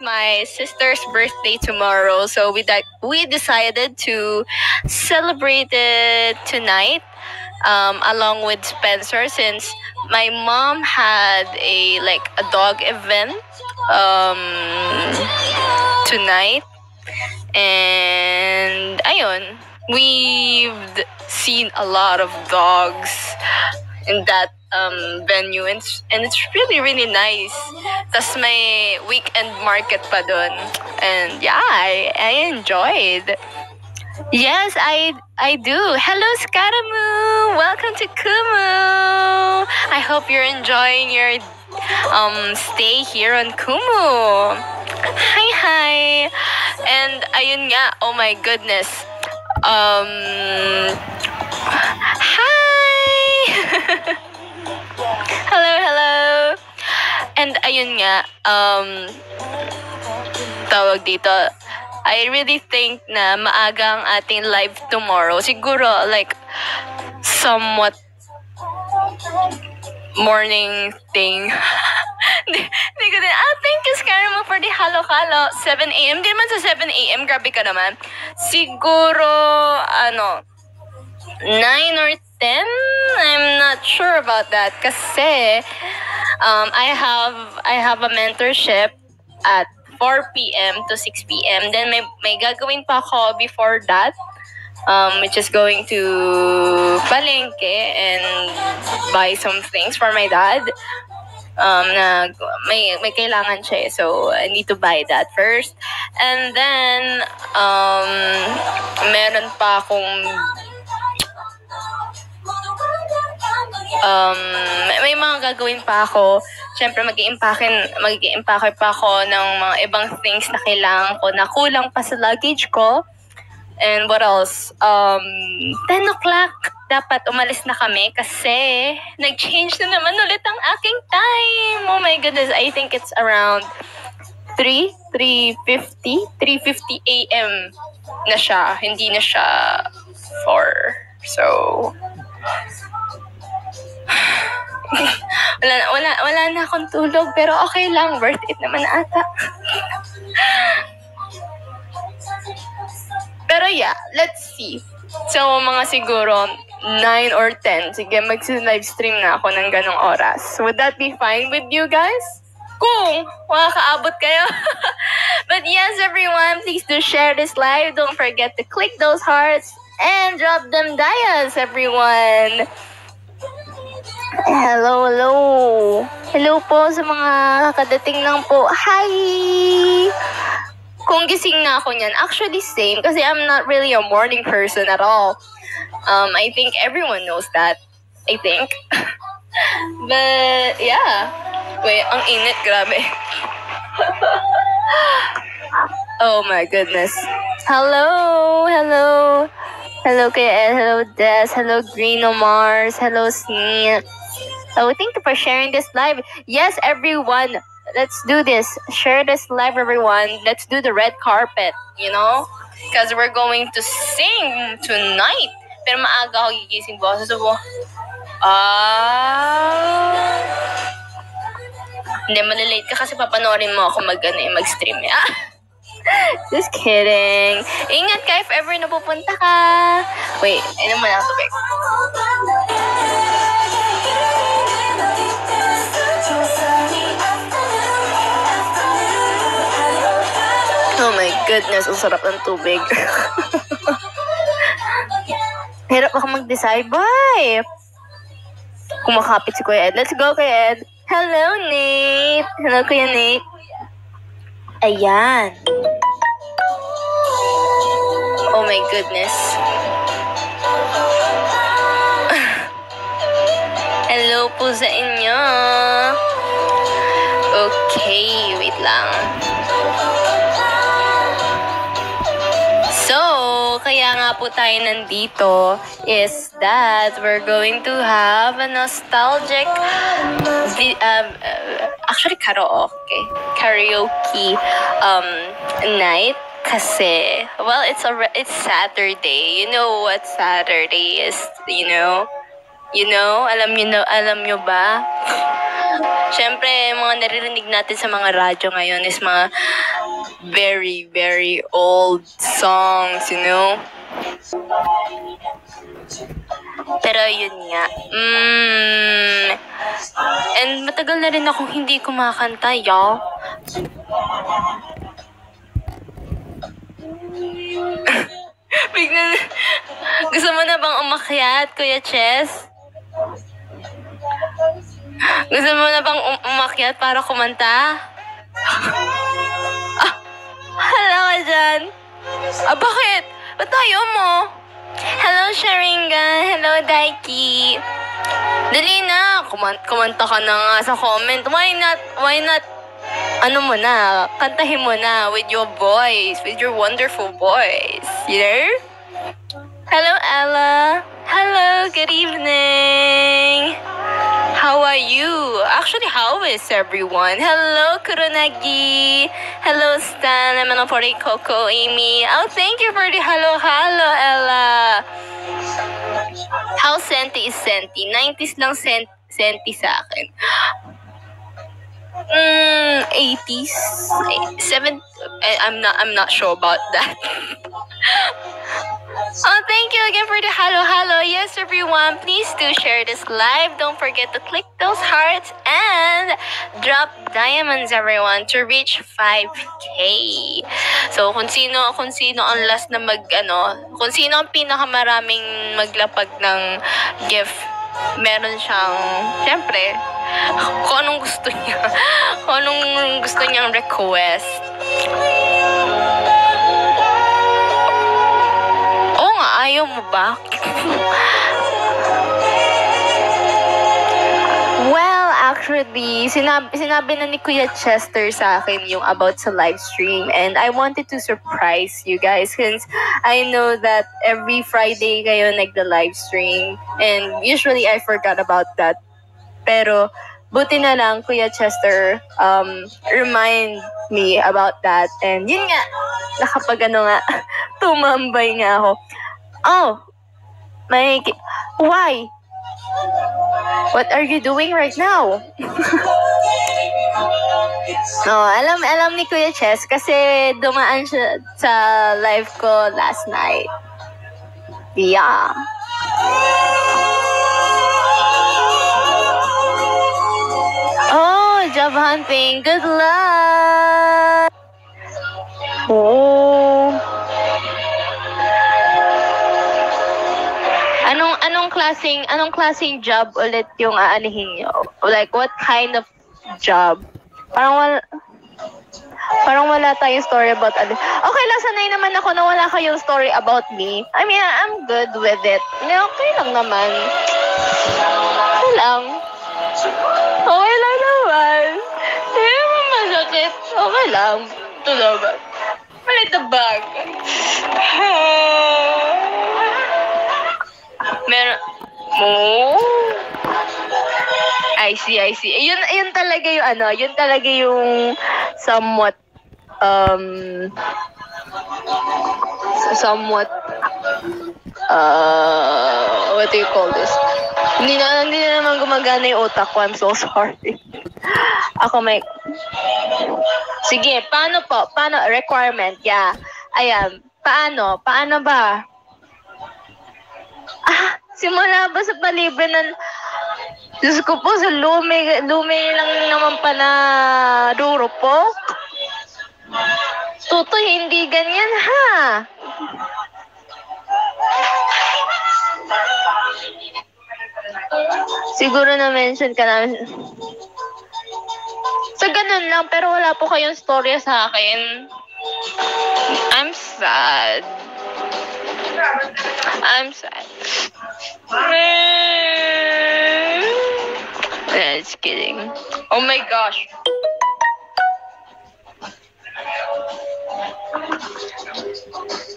my sister's birthday tomorrow, so we di- we decided to celebrate it tonight um, along with Spencer since my mom had a like a dog event um, tonight. And ayun we've seen a lot of dogs in that um, venue and, it's- and it's really really nice tas may weekend market pa dun and yeah I, I enjoyed Yes, I I do. Hello, Skaramu. Welcome to Kumu. I hope you're enjoying your um stay here on Kumu. Hi, hi. And ayun nga, oh my goodness. Um Hi. hello, hello. And ayun nga, um tawag dito, I really think na maaga ang ating live tomorrow. Siguro, like, somewhat morning thing. Hindi ko din, ah, thank you, Skyrim, for the halo-halo. 7 a.m. Di naman sa 7 a.m. Grabe ka naman. Siguro, ano, 9 or 10? I'm not sure about that. Kasi, um, I have, I have a mentorship at 4 p.m. to 6 p.m. Then may, may gagawin pa ako before that, um, which is going to palengke and buy some things for my dad. Um, na may, may kailangan siya eh. So, I need to buy that first. And then, um, meron pa akong um, may, mga gagawin pa ako. Siyempre, mag mag impake pa ako ng mga ibang things na kailangan ko na kulang pa sa luggage ko. And what else? Um, 10 o'clock, dapat umalis na kami kasi nag-change na naman ulit ang aking time. Oh my goodness, I think it's around 3, 3.50, 3.50 a.m. na siya. Hindi na siya 4. So, wala, wala, wala na akong tulog, pero okay lang. Worth it naman ata. pero yeah, let's see. So, mga siguro 9 or 10. Sige, mag-live stream na ako ng ganong oras. Would that be fine with you guys? Kung makakaabot kayo. But yes, everyone, please do share this live. Don't forget to click those hearts and drop them dias, everyone. Hello, hello. Hello po sa mga kadating lang po. Hi! Kung gising na ako niyan, actually same kasi I'm not really a morning person at all. Um, I think everyone knows that. I think. But, yeah. Wait, ang init, grabe. oh my goodness. Hello, hello. Hello Ed, hello Des, hello Greeno Mars, hello Sneak. Oh, thank you for sharing this live. Yes, everyone, let's do this. Share this live, everyone. Let's do the red carpet, you know? Because we're going to sing tonight. Pero maaga ako gigising boses mo. Ah. Hindi, malilate ka kasi papanoorin mo ako mag, ano, eh, mag-stream. Ah. Just kidding. Ingat ka if ever napupunta ka. Wait, inom mo na ang tubig. Oh my goodness, ang sarap ng tubig. Hirap ako mag-decide. Bye! Kumakapit si Kuya Ed. Let's go, Kuya Ed. Hello, Nate. Hello, Kuya Nate. Ayan. Oh my goodness. Hello po sa inyo. Okay, wait lang. So, kaya nga po tayo nandito is that we're going to have a nostalgic um, uh, actually karaoke karaoke um night kasi well it's a it's Saturday you know what Saturday is you know you know alam you know alam nyo ba Siyempre, mga naririnig natin sa mga radyo ngayon is mga very, very old songs, you know? Pero yun nga. Mm, and matagal na rin akong hindi kumakanta, y'all. Bigla Gusto mo na bang umakyat, Kuya Chess? Gusto mo na bang um- umakyat para kumanta? ah, hala ka dyan. Ah, bakit? Ba't tayo mo? Hello, Sharinga. Hello, Daiki. Dali na. Kuman- kumanta ka na nga sa comment. Why not? Why not? Ano mo na? Kantahin mo na with your voice. With your wonderful voice. You know? Hello, Ella. Hello, good evening. How are you? Actually, how is everyone? Hello, Kuronagi. Hello, Stan. I'm for Coco, Amy. Oh, thank you for the hello, hello, Ella. How senti is senti? 90s lang sent senti sa akin. Mm, 80s, seven. eh, I'm not. I'm not sure about that. oh, thank you again for the hello, hello. Yes, everyone, please do share this live. Don't forget to click those hearts and drop diamonds, everyone, to reach 5k. So, kung sino, kung sino ang last na mag, ano, kung sino ang pinakamaraming maglapag ng gift meron siyang, syempre, kung anong gusto niya, kung anong gusto niyang request. Oo nga, ayaw mo ba? actually, sinabi, sinabi na ni Kuya Chester sa akin yung about sa live stream and I wanted to surprise you guys since I know that every Friday kayo nagda-live stream and usually I forgot about that. Pero buti na lang Kuya Chester um, remind me about that and yun nga, nakapag ano nga, tumambay nga ako. Oh, may, why? What are you doing right now? no, oh, alam alam ni Kuya Chess kasi dumaan siya sa live ko last night. Yeah. Oh, job hunting. Good luck. Oh. Klaseng anong klaseng job ulit yung aanihin niyo? Like what kind of job? Parang wala Parang wala tayong story about ano. Okay lang, sanay naman ako na wala kayong story about me. I mean, I'm good with it. Okay lang naman. Okay lang. Okay lang naman. Hindi naman masakit. Okay lang. Ito naman. Malit na bag. Oh. I see, I see. Yun, yun talaga yung ano, yun talaga yung somewhat, um, somewhat, uh, what do you call this? Hindi na, hindi na naman gumagana yung utak ko. I'm so sorry. Ako may, sige, paano po? Paano? Requirement, yeah. Ayan, paano? Paano ba? Ah, simula ba sa palibre ng... Diyos ko po, sa lumi, lumi lang naman pa na rurupok. Tutoy, hindi ganyan ha. Siguro na-mention ka namin. Sa ganun lang, pero wala po kayong storya sa akin. I'm sad. I'm sad. Just kidding. Oh my gosh.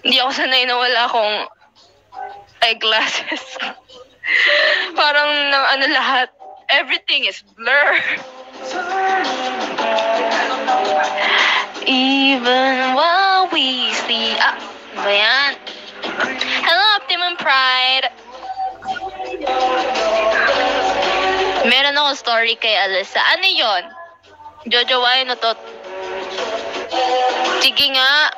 Hindi ako sanay na wala akong eyeglasses. Parang nang ano lahat, everything is blur. Even while we sleep. Ah, ba yan? Hello, Optimum Pride. Meron ako story kay Alyssa. Ano yon? Jojo, why no? Sige nga.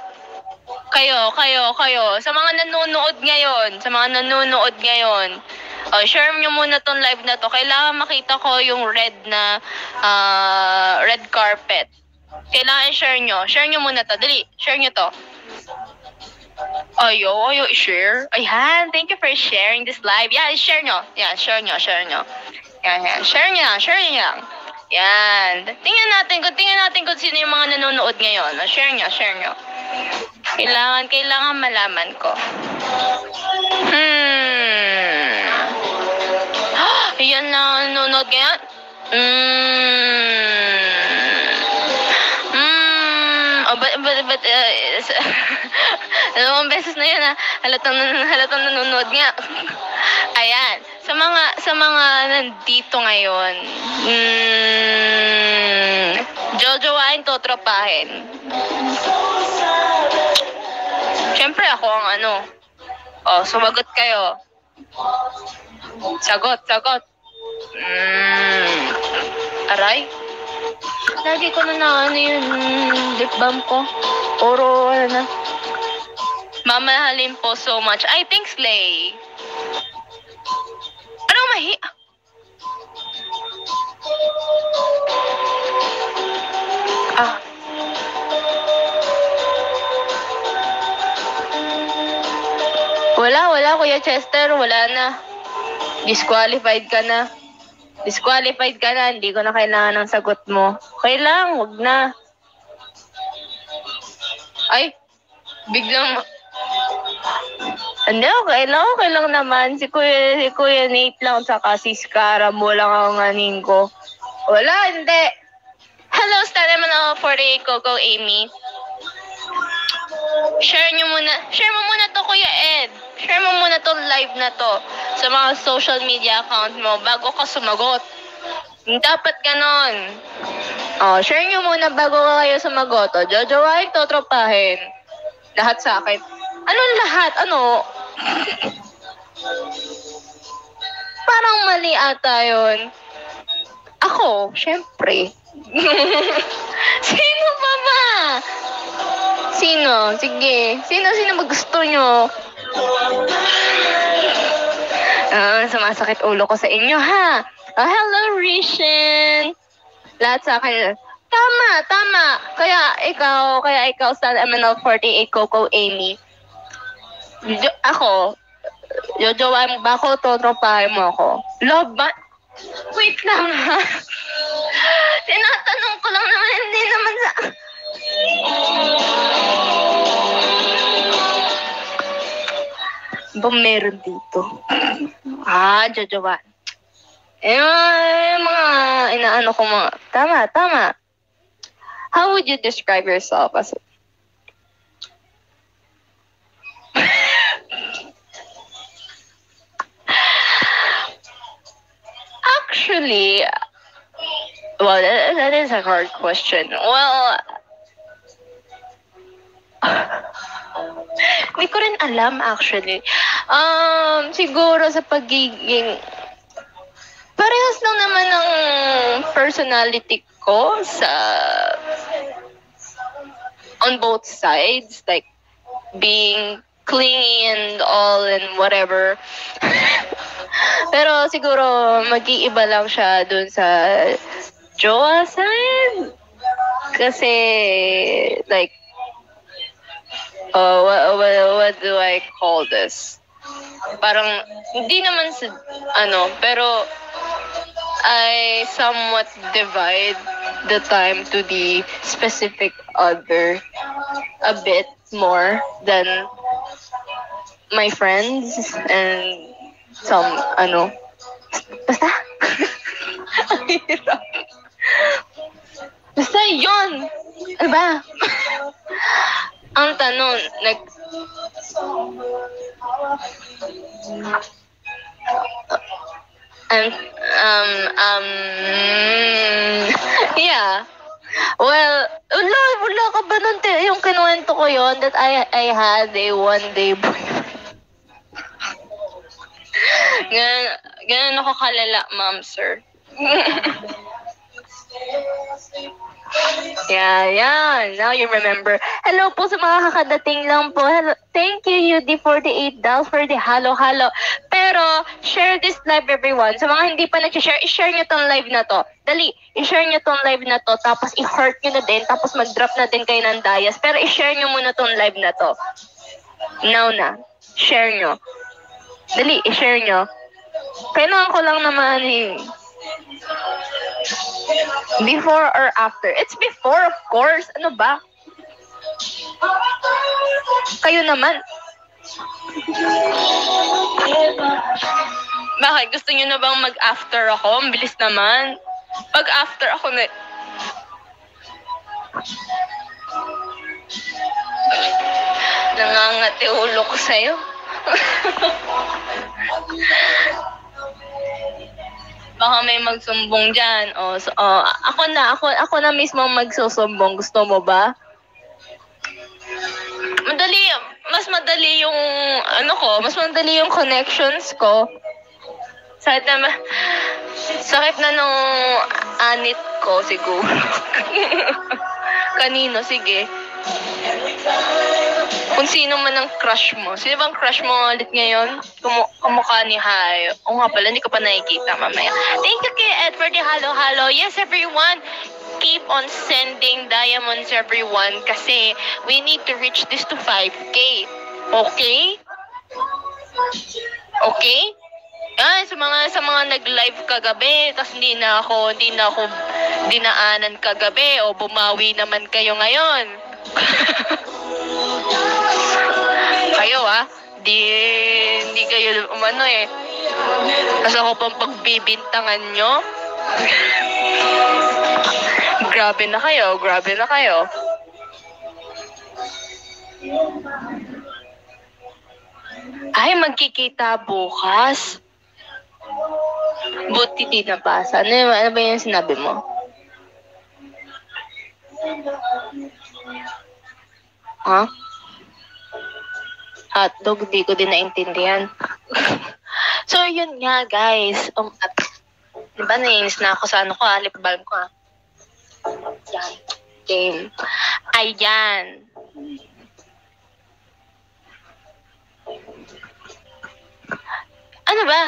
Kayo, kayo, kayo. Sa mga nanonood ngayon, sa mga nanonood ngayon, oh, share nyo muna tong live na to. Kailangan makita ko yung red na ah, red carpet. Kailangan i-share nyo. Share nyo muna to. Dali, share nyo to. Ayo, ayo, i-share. Ayan, thank you for sharing this live. Yeah, i-share nyo. Yan, share nyo, share nyo. Yan, yan. Share nyo lang, share nyo lang. Yan. Tingnan natin kung tingnan natin kung sino yung mga nanonood ngayon. Oh, Share nyo, share nyo. Kailangan, kailangan malaman ko. Hmm. Yan na nanonood ngayon. Hmm. Dalawang beses na yun ha. Halatang, halatang nanonood nga. Ayan. Sa mga, sa mga nandito ngayon, hmm, jojowain to tropahin. Siyempre ako ang ano. Oh, sumagot kayo. Sagot, sagot. Mm. Aray. Lagi ko na na ano yun, mm, lip balm ko. Oro, ano na. Mamahalin po so much. I think Slay. Ano mahi... Ah. Wala, wala, Kuya Chester. Wala na. Disqualified ka na. Disqualified ka na. Hindi ko na kailangan ng sagot mo. Okay lang, wag na. Ay, biglang... Hindi, okay lang, okay lang naman. Si Kuya, si Kuya Nate lang, saka si Scara mo lang ang anin ko. Wala, hindi. Hello, Stan naman ako for the Coco Amy. Share nyo muna. Share mo muna to, Kuya Ed. Share mo muna to live na to sa mga social media account mo bago ka sumagot. Dapat ganon. Oh, share nyo muna bago ka kayo sumagot. O, jojowain to, tropahin. Lahat sa akin. Anong lahat? Ano? Parang mali ata yun. Ako, syempre. Sino pa ba? Sino? Sige. Sino, sino ba gusto nyo? Ah, sumasakit ulo ko sa inyo, ha? Oh, hello, Rishin! Lahat sa akin. Tama, tama. Kaya ikaw, kaya ikaw sa MNL48 Coco Amy. Jo- ako, jojowain mo ba ako, totropahin mo ako. Love ba? Wait lang, ha? Tinatanong ko lang naman, hindi naman sa... Ba meron dito? ah, jojowa. Eh, mga- inaano ko mga... Tama, tama. How would you describe yourself as Actually, well, that, that is a hard question. Well, hindi ko rin alam actually. Um, siguro sa pagiging parehas lang naman ng personality ko sa on both sides like being clingy and all and whatever. Pero siguro mag-iiba lang siya dun sa jowa side. Kasi like uh, what, what, what do I call this? Parang hindi naman sa ano, pero I somewhat divide the time to the specific other a bit more than my friends and some ano basta. Basta yun. Ano ba? Ang tanong nag um, um, um, yeah. Well, wala, wala ka ba nun? te- Yung kinuwento ko yon that I, I had a one-day boyfriend. Ganun, ganun ako kalala, ma'am, sir. Yeah, yeah. Now you remember. Hello po sa mga kakadating lang po. Hello. Thank you, UD48 Dal, for the halo-halo. Pero, share this live, everyone. Sa mga hindi pa nag-share, i-share nyo tong live na to. Dali, i-share nyo tong live na to, tapos i-heart nyo na din, tapos mag-drop na din kayo ng dias. Pero i-share nyo muna tong live na to. Now na. Share nyo. Dali, i-share nyo. Kailangan ko lang naman eh. Before or after? It's before, of course. Ano ba? Kayo naman. Bakit? Gusto niyo na bang mag-after ako? Ang bilis naman. Pag after ako na... Nangangati ulo ko sa'yo. Baka may magsumbong dyan. O, so, o, ako na, ako, ako na mismo magsusumbong. Gusto mo ba? Madali, mas madali yung, ano ko, mas madali yung connections ko. Sakit na, sakit na nung anit ko siguro. Kanino, sige. Kung sino man ang crush mo. Sino bang crush mo ulit ngayon? Kumu kumukha ni Hayo. O nga pala, hindi ko pa nakikita mamaya. Thank you kay Ed for the halo-halo. Yes, everyone. Keep on sending diamonds, everyone. Kasi we need to reach this to 5K. Okay? Okay? Ah, sa mga sa mga nag-live kagabi, tapos hindi na ako, hindi na ako dinaanan kagabi o bumawi naman kayo ngayon. kayo ah, di, hindi kayo umano eh. Tapos ako pang pagbibintangan nyo. grabe na kayo, grabe na kayo. Ay, magkikita bukas. Buti di nabasa. Ano, ano ba yung sinabi mo? Ha? Hotdog, di ko din naintindihan. so, yun nga, guys. Um, at, di ba, nainis na ako sa ano ko, ah, lip balm ko, ah. Yan. Game. Ayan. Ano ba?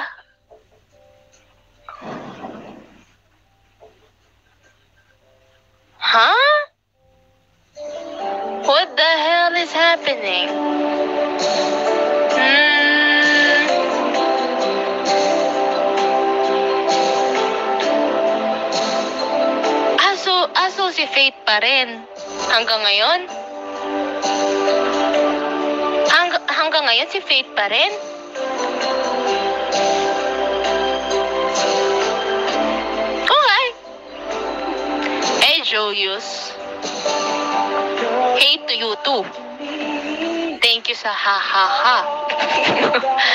Huh? What the hell is happening? Hmm. Aso, aso si Faith pa rin. Hanggang ngayon? Hang, hanggang ngayon si Faith pa rin? Okay. Hey, Julius. Hate to you too. Thank you sa ha-ha-ha.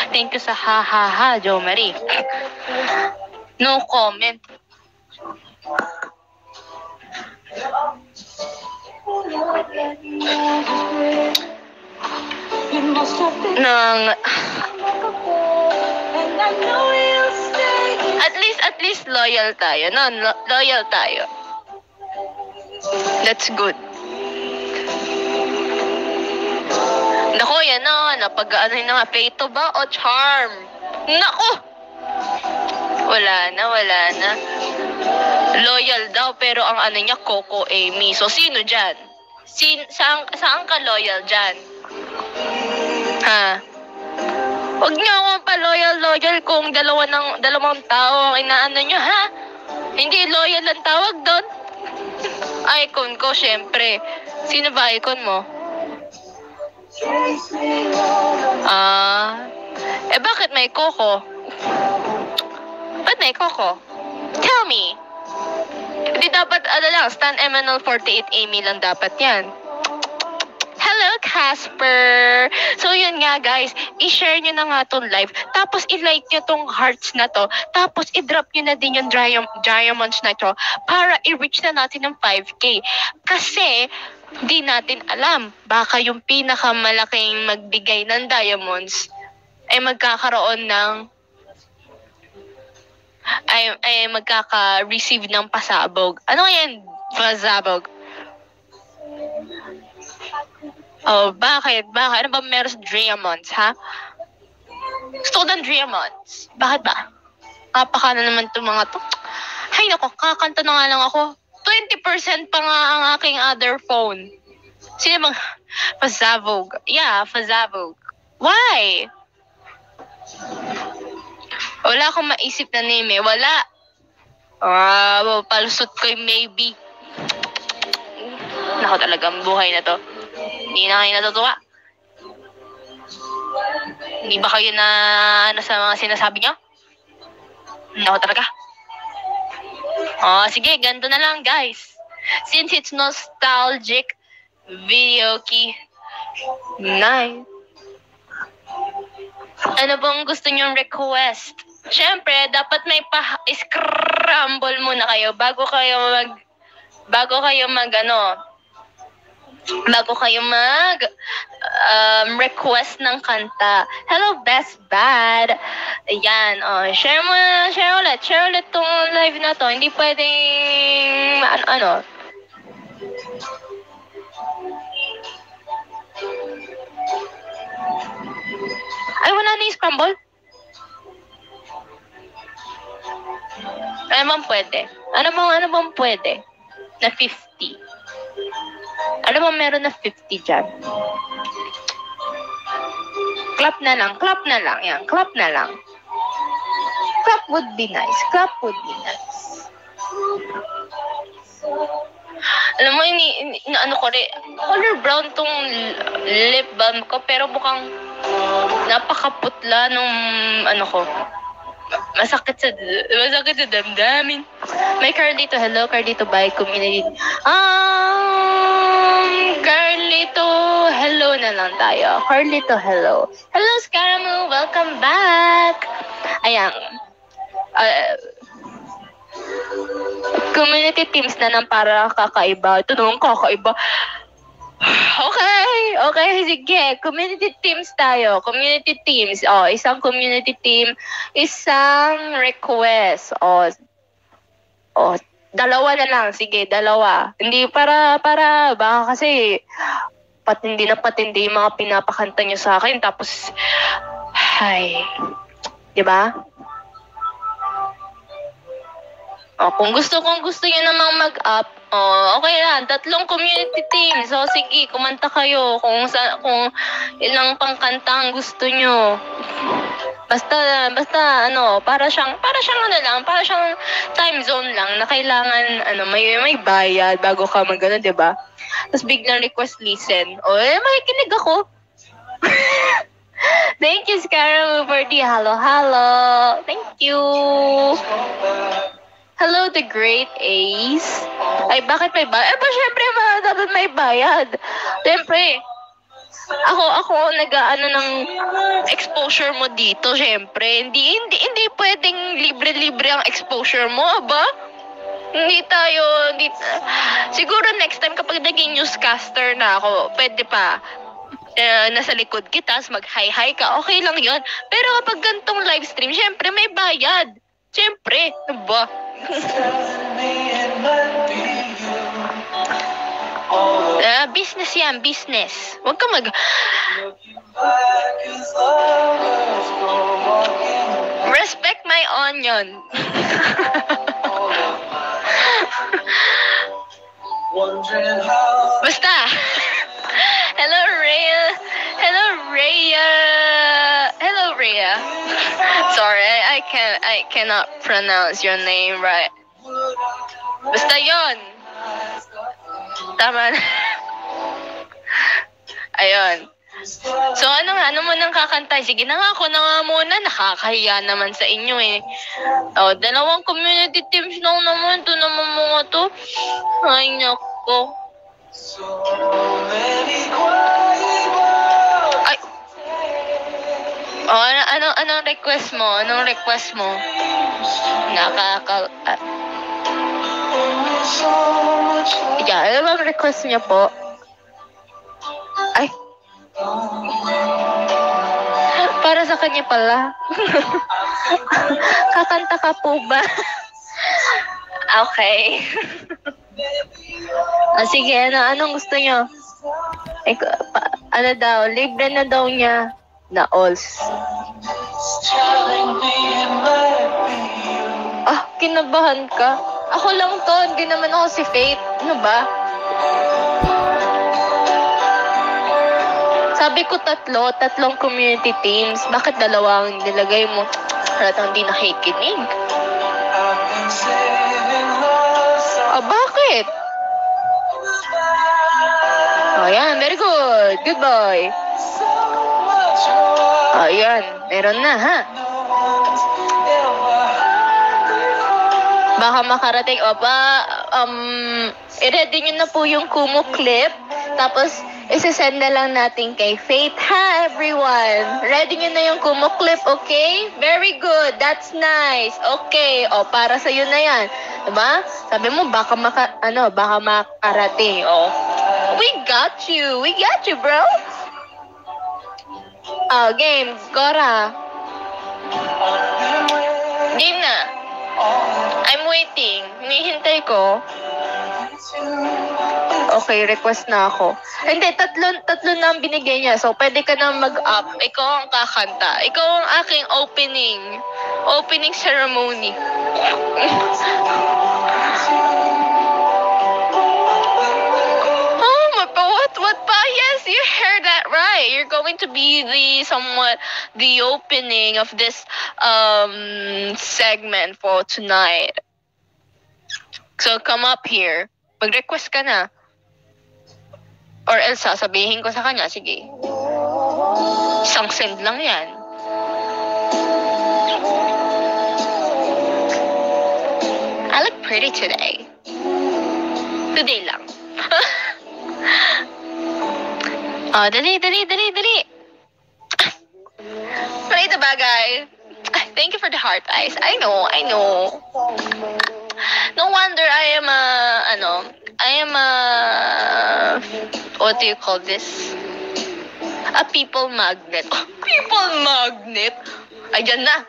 Thank you sa ha-ha-ha, Jo Marie. No comment. Nang... At least, at least loyal tayo. No, lo- loyal tayo. That's good. Nako, yan na. Napag-ano na nga. Ba o charm? Nako! Wala na, wala na. Loyal daw, pero ang ano niya, Coco Amy. So, sino dyan? Sin, saan, saan ka loyal dyan? Ha? Huwag niyo akong pa-loyal-loyal kung dalawa ng, dalawang tao ang inaano niyo, ha? Hindi loyal ang tawag doon. Icon ko, syempre. Sino ba icon mo? Ah, eh bakit may Coco? Ba't may Coco? Tell me. Hindi dapat, ano lang, Stan MNL 48 Amy lang dapat yan. Hello, Casper! So, yun nga, guys. I-share nyo na nga tong live. Tapos, i-like nyo tong hearts na to. Tapos, i-drop nyo na din yung diam- diamonds na to para i-reach na natin ng 5K. Kasi, di natin alam. Baka yung pinakamalaking magbigay ng diamonds ay magkakaroon ng ay, ay magkaka-receive ng pasabog. Ano yan? Pasabog. Oh, bakit? Bakit? Ano ba meron sa Dreamons, ha? Gusto ko ng Dreamons. Bakit ba? Napaka na naman itong mga to. Ay, nako, kakanta na nga lang ako. 20% pa nga ang aking other phone. Sino bang... Fazavog. Yeah, Fazavog. Why? Wala akong maisip na name eh. Wala. Ah, uh, palusot ko yung maybe. Nako talaga, ang buhay na to. Hindi na kayo natutuwa. Hindi ba kayo na ano sa mga sinasabi nyo? Nako talaga. Oh, sige, ganito na lang guys. Since it's nostalgic video key night. Ano bang gusto nyong request? Siyempre, dapat may pa-scramble muna kayo bago kayo mag bago kayo mag ano bago kayo mag um, request ng kanta. Hello, Best Bad. Ayan, oh, share mo, share ulit, share ulit tong live na to. Hindi pwedeng, ano, ano. Ay, wala na yung scramble? Ano bang pwede? Ano bang, ano bang pwede? Na 50. Ano bang meron na 50 dyan? Clap na lang, clap na lang. Yan, clap na lang. Clap would be nice. Clap would be nice. Alam mo, ini, ini ano ko rin, color brown tong lip balm ko, pero mukhang napakaputla nung ano ko. Masakit sa, masakit sa damdamin. May Carlito, hello Carlito, bye community. Um, Carlito, hello na lang tayo. Carlito, hello. Hello Scaramu, welcome back. Ayan. Uh, community teams na ng para kakaiba. Ito naman kakaiba. Okay, okay, sige. Community teams tayo. Community teams. Oh, isang community team, isang request. Oh, oh, dalawa na lang. Sige, dalawa. Hindi para, para, baka kasi patindi na patindi yung mga pinapakanta nyo sa akin. Tapos, ay, di ba? Oh, kung gusto kung gusto niyo namang mag-up, oh, okay lang. Tatlong community teams. So sige, kumanta kayo kung sa kung ilang pangkanta ang gusto niyo. Basta basta ano, para siyang para siyang ano lang, para siyang time zone lang na kailangan ano, may may bayad bago ka magano, 'di ba? Tapos biglang request listen. Oh, eh, makikinig ako. Thank you, Scarab, for the hello. Thank you. Hello, the great Ace. Ay, bakit may bayad? Eh, ba, syempre, dapat may bayad. Syempre, ako, ako, nag-ano ng exposure mo dito, syempre. Hindi, hindi, hindi pwedeng libre-libre ang exposure mo, ba? Hindi tayo, hindi, siguro next time kapag naging newscaster na ako, pwede pa, uh, nasa likod kita, mag-hi-hi ka, okay lang yon Pero kapag gantong live stream, syempre may bayad. Syempre, ano ba? Uh, business yan, business. Huwag ka mag... Respect my onion. Basta. Hello, Rhea. Hello, Rhea. Hello, Rhea. Sorry, I, I can I cannot pronounce your name right. Basta yon. Tama na. Ayun. So, ano nga, ano mo nang kakantay? Sige na nga, ako na nga muna. Nakakahiya naman sa inyo eh. Oh, dalawang community teams lang naman. Ito naman mga to. Ay, nako. Ay. Oh, ano, ano, anong request mo? Anong request mo? Nakaka... Uh, yeah, ano bang request niya po? Ay. Para sa kanya pala. Kakanta ka po ba? okay. ah, sige, ano, anong gusto nyo? Ikaw, pa- ano daw, libre na daw niya na alls. Ah, kinabahan ka. Ako lang to, hindi naman ako si Faith. Ano ba? Sabi ko tatlo, tatlong community teams. Bakit dalawa ang nilagay mo? Halatang di nakikinig. Ah, bakit? Oh, yan. Very good. Good boy. Oh, yan. Meron na, ha? Baka makarating. O, ba, um, i-ready nyo na po yung Kumu clip. Tapos, isasend na lang natin kay Faith. Ha, everyone? Ready nyo na yung Kumu clip, okay? Very good. That's nice. Okay. O, para sa'yo na yan. Diba? Sabi mo, baka maka, ano, baka makarating. O, we got you. We got you, bro. Oh, game. Gora. Game na. I'm waiting. Hinihintay ko. Okay, request na ako. Hindi, tatlo, tatlo na ang binigay niya. So, pwede ka na mag-up. Ikaw ang kakanta. Ikaw ang aking opening. Opening ceremony. what pa? Yes, you heard that right. You're going to be the somewhat the opening of this um segment for tonight. So come up here. Mag-request ka na. Or else sasabihin ko sa kanya, sige. Isang send lang yan. I look pretty today. Today lang. oh, dali, dali, dali, dali. Maliit na bagay. Thank you for the heart eyes. I know, I know. No wonder I am a, ano, I am a, what do you call this? A people magnet. people magnet? Ayan na.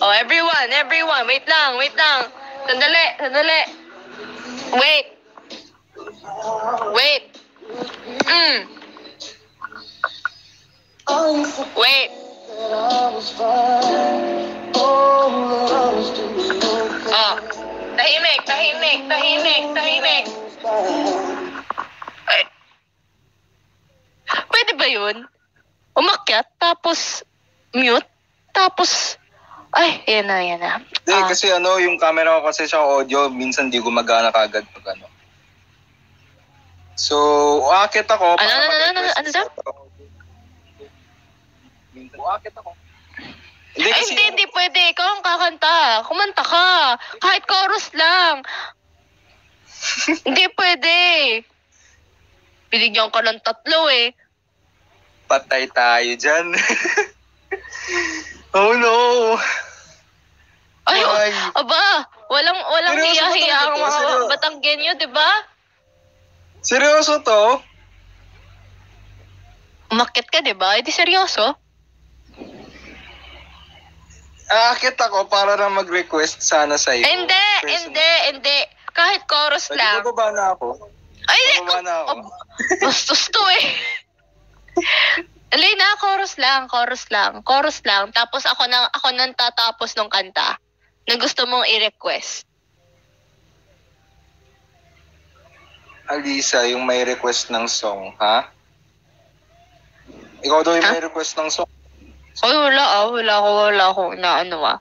Oh, everyone, everyone, wait lang, wait lang. Sandali, sandali. Wait. Wait. Mm. Wait. Oh. Tahimik, tahimik, tahimik, tahimik. Ay. Pwede ba yun? Umakyat, tapos mute, tapos... Ay, yan na, yan na. Hindi, Ah. kasi ano, yung camera ko kasi sa audio, minsan di gumagana kagad pag ano. So, uakit ako. Ano, para ano, ano, ano, mag-request ano daw? sa- Minsan, uakit ako. Hindi Ay, kasi, hindi, hindi pwede. Ikaw ang kakanta. Kumanta ka. Kahit chorus lang. hindi pwede. Binigyan ka ng tatlo eh. patay tayo dyan. oh no! Ay, Ay. aba, walang walang hiya-hiya ang mga Seryo- Batanggenyo, di ba? Seryoso to? Umakit ka, di ba? Hindi seryoso. Aakit ako para na mag-request sana sa'yo. Eh, hindi, hindi, hindi. Kahit chorus Pwede lang. ba baba na ako? Ay, Bababa na ako. oh, bastos to eh. Dali na, chorus lang, chorus lang, chorus lang. Tapos ako nang ako nang tatapos ng kanta na gusto mong i-request. Alisa, yung may request ng song, ha? Ikaw daw yung Ha? may request ng song. Ay, wala ah, wala ako, wala ako na ano ah.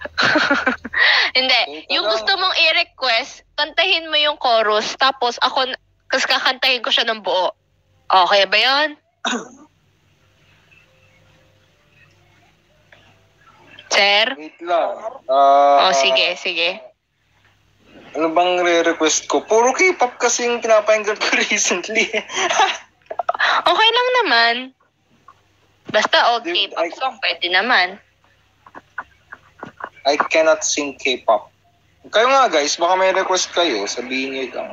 Hindi, Wait yung gusto mong i-request, kantahin mo yung chorus, tapos ako, kasi kakantahin ko siya ng buo. Okay ba yun? Sir? Wait lang. Ah, oh, sige, sige. Ano bang re-request ko? Puro K-pop kasi yung pinapahinggan ko recently. Okay lang naman. Basta old Dude, K-pop I- song, pwede naman. I cannot sing K-pop. Kayo nga guys, baka may request kayo, sabihin niyo lang.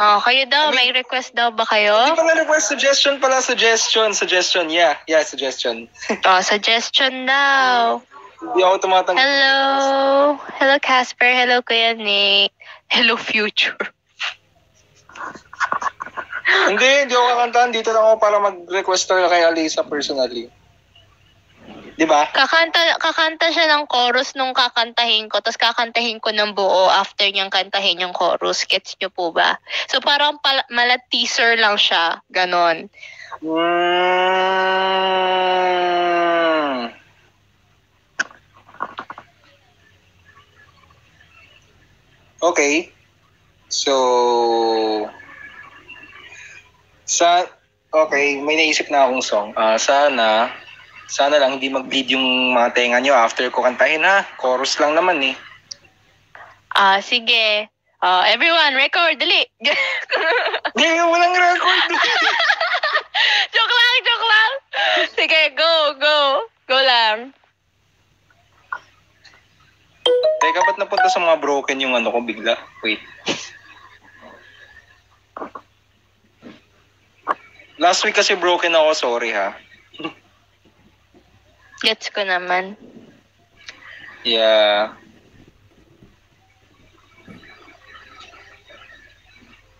Oh, kayo daw, I mean- may request daw ba kayo? Hindi pala request, suggestion pala, suggestion, suggestion, yeah, yeah, suggestion. Oh, suggestion daw. Hindi ako tumatanggap. Hello! Hello, Casper. Hello, Kuya Nick. Hello, future. Hindi, hindi ako kakantahan. Dito lang ako para mag-request talaga kay Alisa personally. Di ba? Kakanta, kakanta siya ng chorus nung kakantahin ko, tapos kakantahin ko ng buo after niyang kantahin yung chorus. Gets niyo po ba? So parang pala, mala teaser lang siya. Ganon. Mm. Okay. So, sa okay, may naisip na akong song. Ah, sana sana lang hindi mag-bleed yung mga tenga nyo after ko kantahin ha. Chorus lang naman eh. Ah, sige. Ah, everyone, record, dali. Hindi, walang record. joke lang, joke lang. Sige, go, go. Go lang. Teka, ba't napunta sa mga broken yung ano ko bigla? Wait. Last week kasi broken ako, sorry ha. Gets ko naman. Yeah.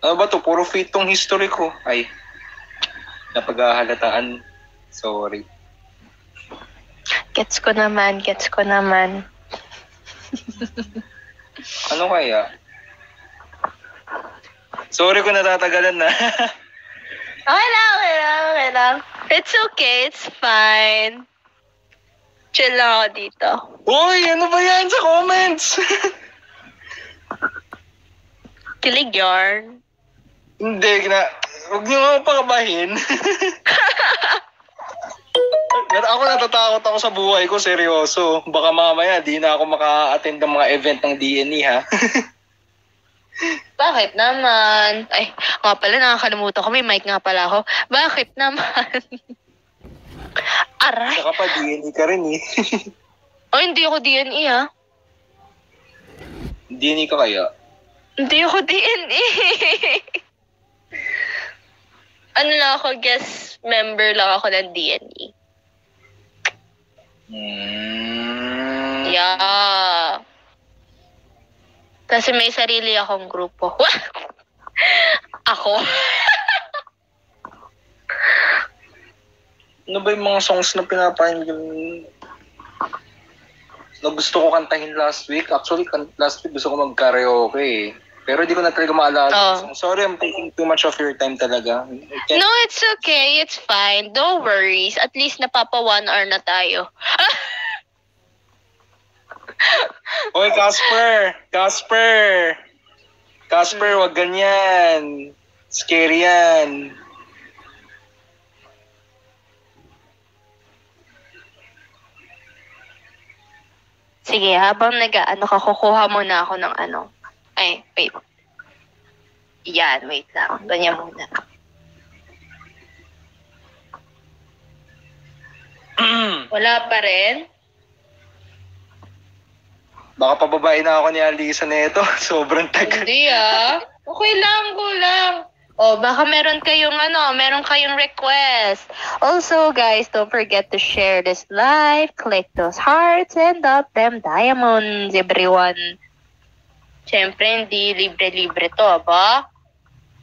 Ano ba to? Puro fit tong history ko. Ay, napaghahalataan. Sorry. Gets ko naman, gets ko naman. Ano kaya? Sorry kung natatagalan na. Okay lang, okay lang, okay lang. It's okay, it's fine. Chill lang ako dito. Uy, ano ba yan sa comments? Kilig yarn. Hindi, na, huwag niyo ako pakabahin. Ako natatakot ako sa buhay ko, seryoso. Baka mamaya di na ako maka-attend ng mga event ng DNE ha. Bakit naman? Ay, nga pala, nakakalimutan ko. May mic nga pala ako. Bakit naman? Aray. Saka pa DNE ka rin eh. Oh, hindi ako DNE ha. DNE ka kaya? Hindi ako DNE. ano lang ako, guest member lang ako ng DNE. Mm. Yeah. Kasi may sarili akong grupo. ako? Ano ba yung mga songs na pinapakinggan na gusto ko kantahin last week? Actually, last week gusto ko mag-karaoke eh. Pero di ko na talaga maalala. Oh. So, sorry, I'm taking too much of your time talaga. No, it's okay. It's fine. Don't worry. At least napapa one hour na tayo. Oy, Casper! Casper! Casper, wag ganyan. Scary yan. Sige, habang nag ano ka, kukuha muna ako ng ano. Ay, wait. Yan, wait lang. Ganyan muna. Wala pa rin? Baka pababain na ako ni Alisa nito. Sobrang tagal. Hindi ah. Okay lang, go lang. Oh, baka meron kayong ano, meron kayong request. Also, guys, don't forget to share this live, click those hearts, and up them diamonds, everyone. Siyempre, hindi libre-libre to, ba?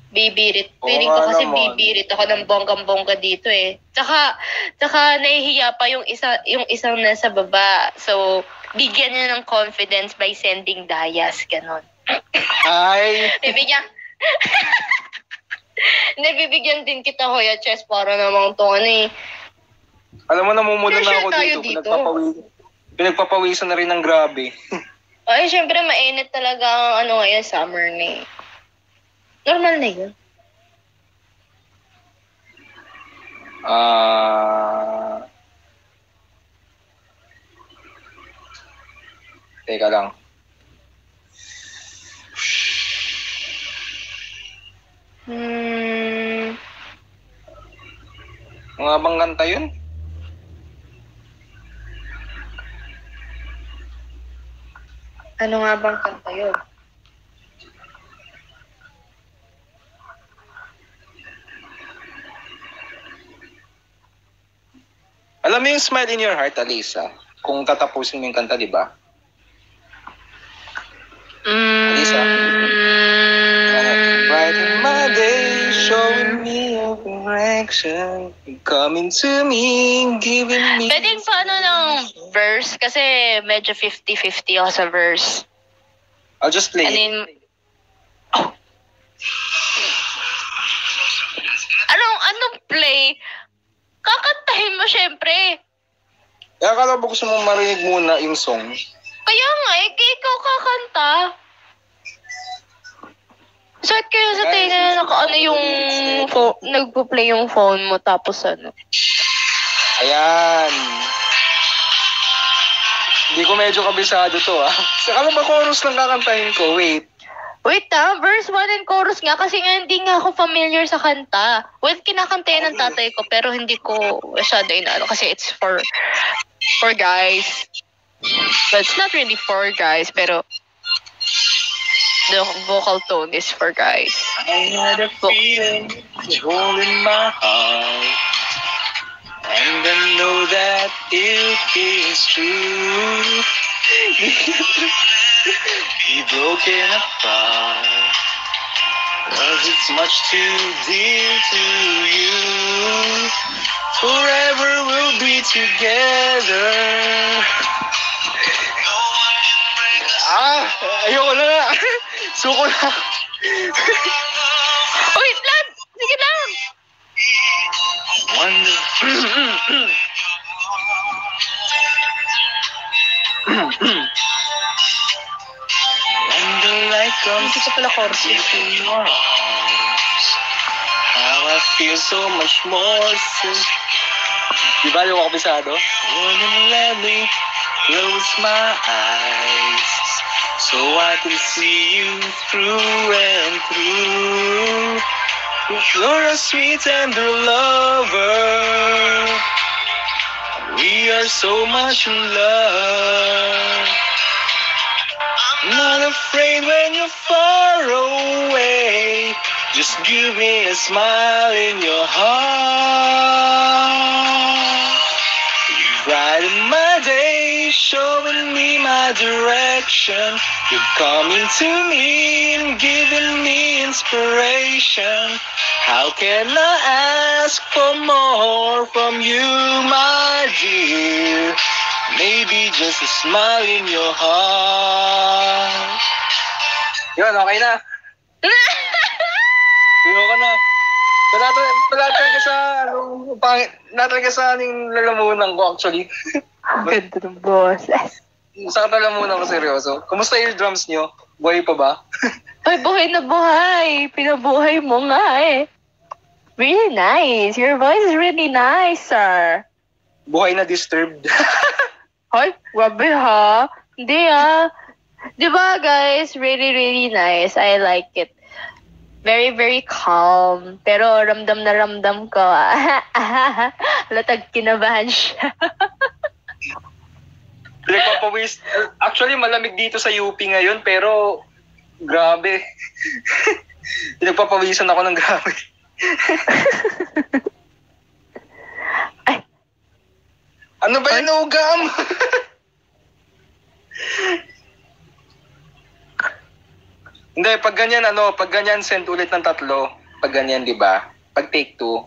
Bibirit. Oo Feeling ko nga kasi naman. bibirit ako ng bonggang-bongga dito eh. Tsaka, tsaka nahihiya pa yung isa yung isang nasa baba. So, bigyan niya ng confidence by sending dayas, ganon. Ay! Bibigyan. Hindi, bibigyan din kita, Kuya Chess, para namang to, ano eh. Alam mo, namumula na ako tayo dito. dito. Pinagpapawi- Pinagpapawisan na rin ng grabe. Ay, syempre, mainit talaga ang ano ngayon, summer na eh. Normal na yun. Ah... Teka lang. Hmm, Mga bang kanta yun? ano nga bang kanta yun? Alam mo yung Smile in Your Heart, Alisa? kung tatapusin mo yung kanta, di ba? Mm, Lisa? Brighten my day, showing me a direction. Coming to me, giving me... Pwedeng paano ng verse? Kasi medyo 50-50 ako sa verse. I'll just play And it. then, oh. Anong, anong play? Kakantahin mo syempre. Kaya akala mo gusto mong marinig muna yung song. Kaya nga, eh, ikaw kakanta. Sakit kayo sa tayo na naka, ano yung phone, nagpo-play yung phone mo tapos ano. Ayan. Hindi ko medyo kabisado to ah. Sakala ba chorus lang kakantahin ko? Wait. Wait ah, verse 1 and chorus nga kasi nga hindi nga ako familiar sa kanta. Well, kinakanta yan ng tatay ko pero hindi ko masyado inaano kasi it's for for guys. But it's not really for guys pero the vocal tone is for guys. I had a feeling hole in my heart. And I know that it is true. Be broken apart. Cause it's much too dear to you. Forever we'll be together. Ah, ayoko na nga. Suko na. Wait lang! Sige lang! Wonder. When the light comes Hindi ko pala arms, how I feel so much more since. Di ba yung kabisado? Wouldn't let me close my eyes so I can see you through and through. You're a sweet tender lover. We are so much in love. Not afraid when you're far away. Just give me a smile in your heart. You brighten my day, showing me my direction. You're coming to me and giving me inspiration. How can I ask for more from you, my dear? Maybe just a smile in your heart. Yun, okay na. Sino ka na? Palatan, palatan ka sa, ano, pangit, natan ka sa aning lalamunan ko actually. Ang ganda ng boses. sa lalamunan ko seryoso. Kumusta yung drums nyo? Buhay pa ba? Ay, buhay na buhay. Pinabuhay mo nga eh. Really nice. Your voice is really nice, sir. Buhay na disturbed. Hoy, grabe ha. Hindi ah. Di ba guys, really, really nice. I like it. Very, very calm. Pero ramdam na ramdam ko. Latag kinabahan siya. Pinagpapawis. Actually, malamig dito sa UP ngayon, pero grabe. Pinagpapawisan ako ng grabe. Ay. Ano ba yung ugam? Hindi, pag ganyan, ano, pag ganyan, send ulit ng tatlo. Pag ganyan, di ba? Pag take two.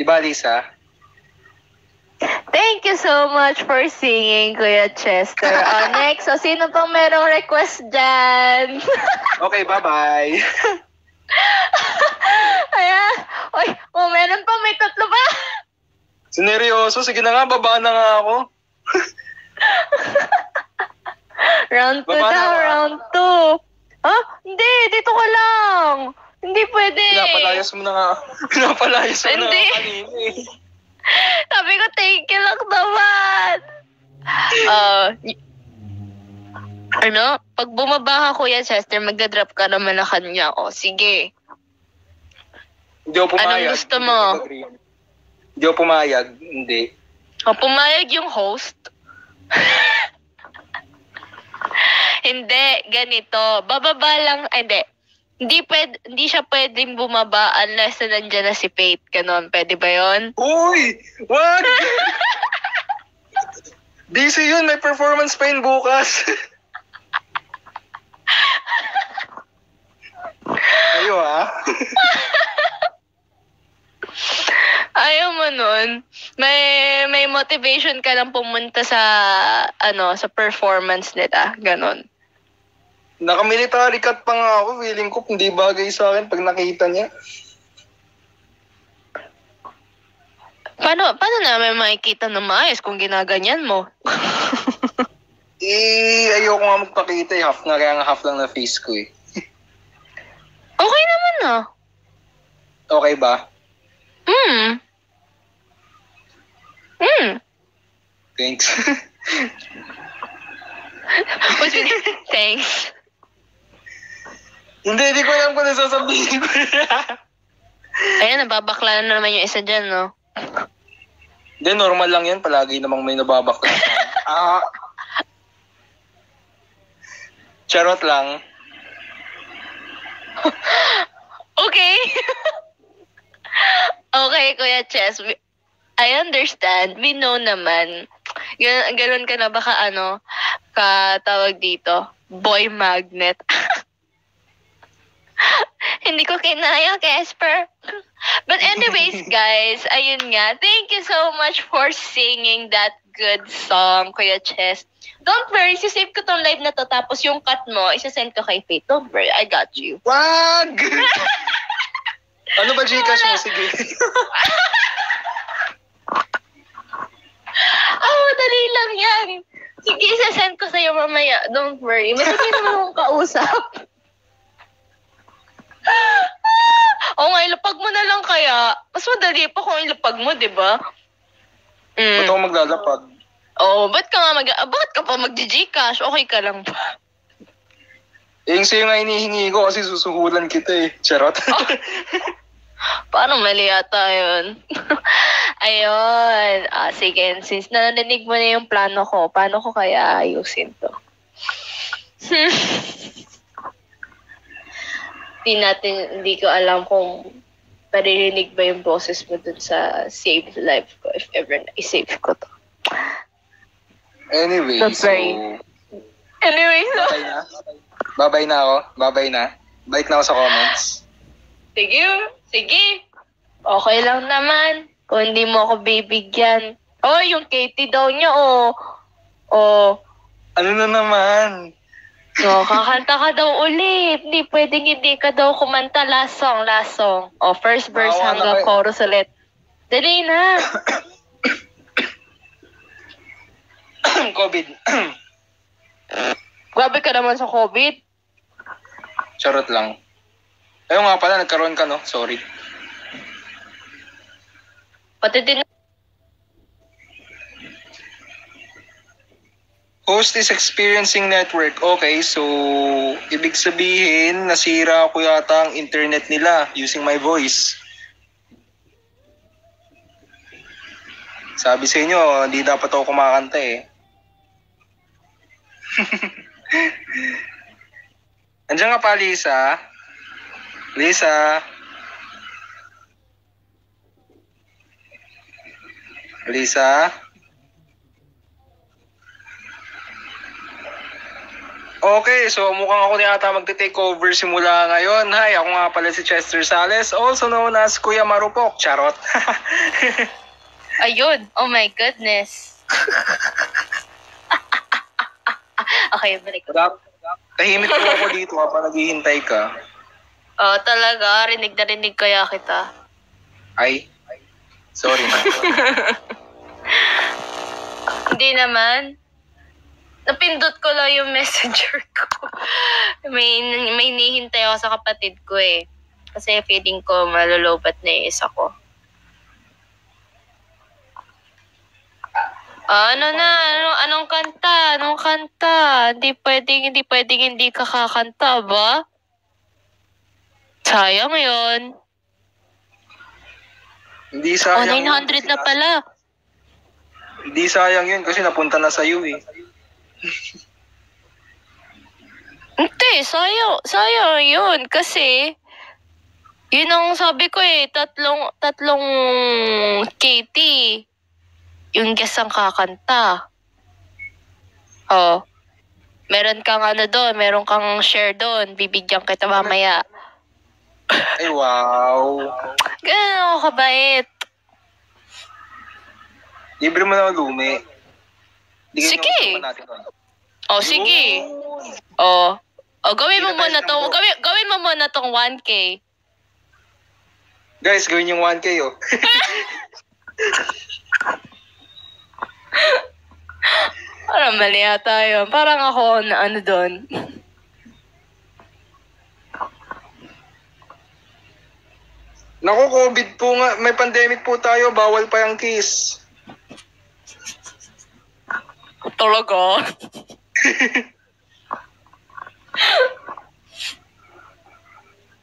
Di ba, Lisa? Thank you so much for singing, Kuya Chester. Oh, next, so sino pang merong request dyan? Okay, bye-bye. Ayan. Uy, oh, meron pa, may tatlo pa. Sineryoso? Sige na nga, baba na nga ako. Round 2 Baba na daw, ako. round 2. Ah, hindi, dito ka lang. Hindi pwede. Pinapalayas mo na nga. Pinapalayas mo na Hindi. nga kanina eh. Sabi ko, thank you lang naman. Uh, y- ano? Pag bumaba ka, Kuya Chester, magdadrop ka naman na kanya. O, sige. Hindi ako pumayag. Anong gusto mo? Hindi ako agree. Hindi ako pumayag. Hindi. O, pumayag yung host. hindi, ganito. Bababa lang, ay, hindi. Hindi, pwede, hindi siya pwedeng bumaba unless na nandyan na si Faith. Ganon, pwede ba yon? Uy! Wag! Busy yun, may performance pa yun bukas. Ayo ah. Ayaw mo nun. May, may motivation ka lang pumunta sa, ano, sa performance nila. Ganon. Naka-military cut pa nga ako. Feeling ko hindi bagay sa akin pag nakita niya. Paano, paano namin makikita na maayos kung ginaganyan mo? Eh, ayoko nga magpakita eh. Half na kaya nga half lang na face ko eh. Okay naman ah. Okay ba? Hmm. Hmm. Thanks. What's with Thanks. hindi, hindi ko alam kung ano sasabihin ko. Ayan, nababakla na naman yung isa dyan, no? Hindi, normal lang yan. Palagi namang may nababakla. ah. Charot lang. Okay. okay, Kuya Chess. I understand. We know naman. Gan ganun ka na baka ano, ka tawag dito, boy magnet. Hindi ko kinaya, Casper. But anyways, guys, ayun nga. Thank you so much for singing that good song, Kuya Chess. Don't worry, sisave ko tong live na to. Tapos yung cut mo, isasend ko kay Faith. Don't worry, I got you. Wag! ano ba Gcash mo? Sige. Oh, dali lang yan. Sige, isasend ko sa'yo mamaya. Don't worry. May sabihin naman akong kausap. Oo nga, ilapag mo na lang kaya. Mas madali pa kung ilapag mo, di ba? Ba't Mm. ako maglalapag? Oo, ba't ka nga mag... Bakit ka pa mag-gcash? Okay ka lang ba? Eh, yung sa'yo nga hinihingi ko kasi susuhulan kita eh. Charot. Paano mali yata yun? Ayun. Ah, sige, since narinig mo na yung plano ko, paano ko kaya ayusin to? Hindi natin, hindi ko alam kung maririnig ba yung boses mo dun sa save life ko if ever na i-save ko to. anyway, That's so... very- Anyway, so, Babay na? Babay na ako? Babay na? Balik na ako sa comments. sige, sige. Okay lang naman. Kung hindi mo ako bibigyan. Oh, yung Katie daw niya, oh. Oh, Ano na naman? No, kakanta ka daw ulit. Hindi pwedeng hindi ka daw kumanta last song, last song. O, first verse Bawa na hanggang kayo. chorus ulit. Dali na. COVID. Grabe ka naman sa COVID. Charot lang. Ayun nga pala, nagkaroon ka no? Sorry. Pati din Host is experiencing network. Okay, so ibig sabihin, nasira ko yata ang internet nila using my voice. Sabi sa inyo, hindi dapat ako kumakanta eh. Andiyan nga pa, Lisa. Lisa. Lisa. Okay, so mukhang ako na yata magte-take over simula ngayon. Hi, ako nga pala si Chester Sales, also known as Kuya Marupok. Charot. Ayun. Oh my goodness. okay, balik ko. Tahimik po ako dito habang naghihintay ka. Oh, talaga. Rinig na rinig kaya kita. Ay, sorry na. Hindi naman. Napindot ko lang yung messenger ko. may, may nihintay ako sa kapatid ko eh. Kasi feeling ko malulubat na yung isa ko. Ah, ano na? Ano, anong kanta? Anong kanta? Hindi pwedeng, hindi pwedeng hindi ka kakanta ba? Sayang yun. Hindi Oh, sayang. yun 900 kasi na pala. Hindi sayang yun kasi napunta na sa'yo eh. Hindi, sayang, sayang yun. Kasi, yun ang sabi ko eh, tatlong, tatlong Katie, yung guest ang kakanta. Oh. Meron kang ano doon, meron kang share doon. Bibigyan kita mamaya. Ay, wow. Ganun ako kabait. Libre mo na ako lumi. Hindi ganyan Sige. usapan natin doon. Oh, sige. Yun. Oh. Oh, gawin mo Hindi na muna tayo to. Gawin, gawin mo muna tong 1K. Guys, gawin yung 1K oh. Parang mali yata yun. Parang ako na ano doon. Naku, COVID po nga. May pandemic po tayo. Bawal pa yung kiss. Talaga?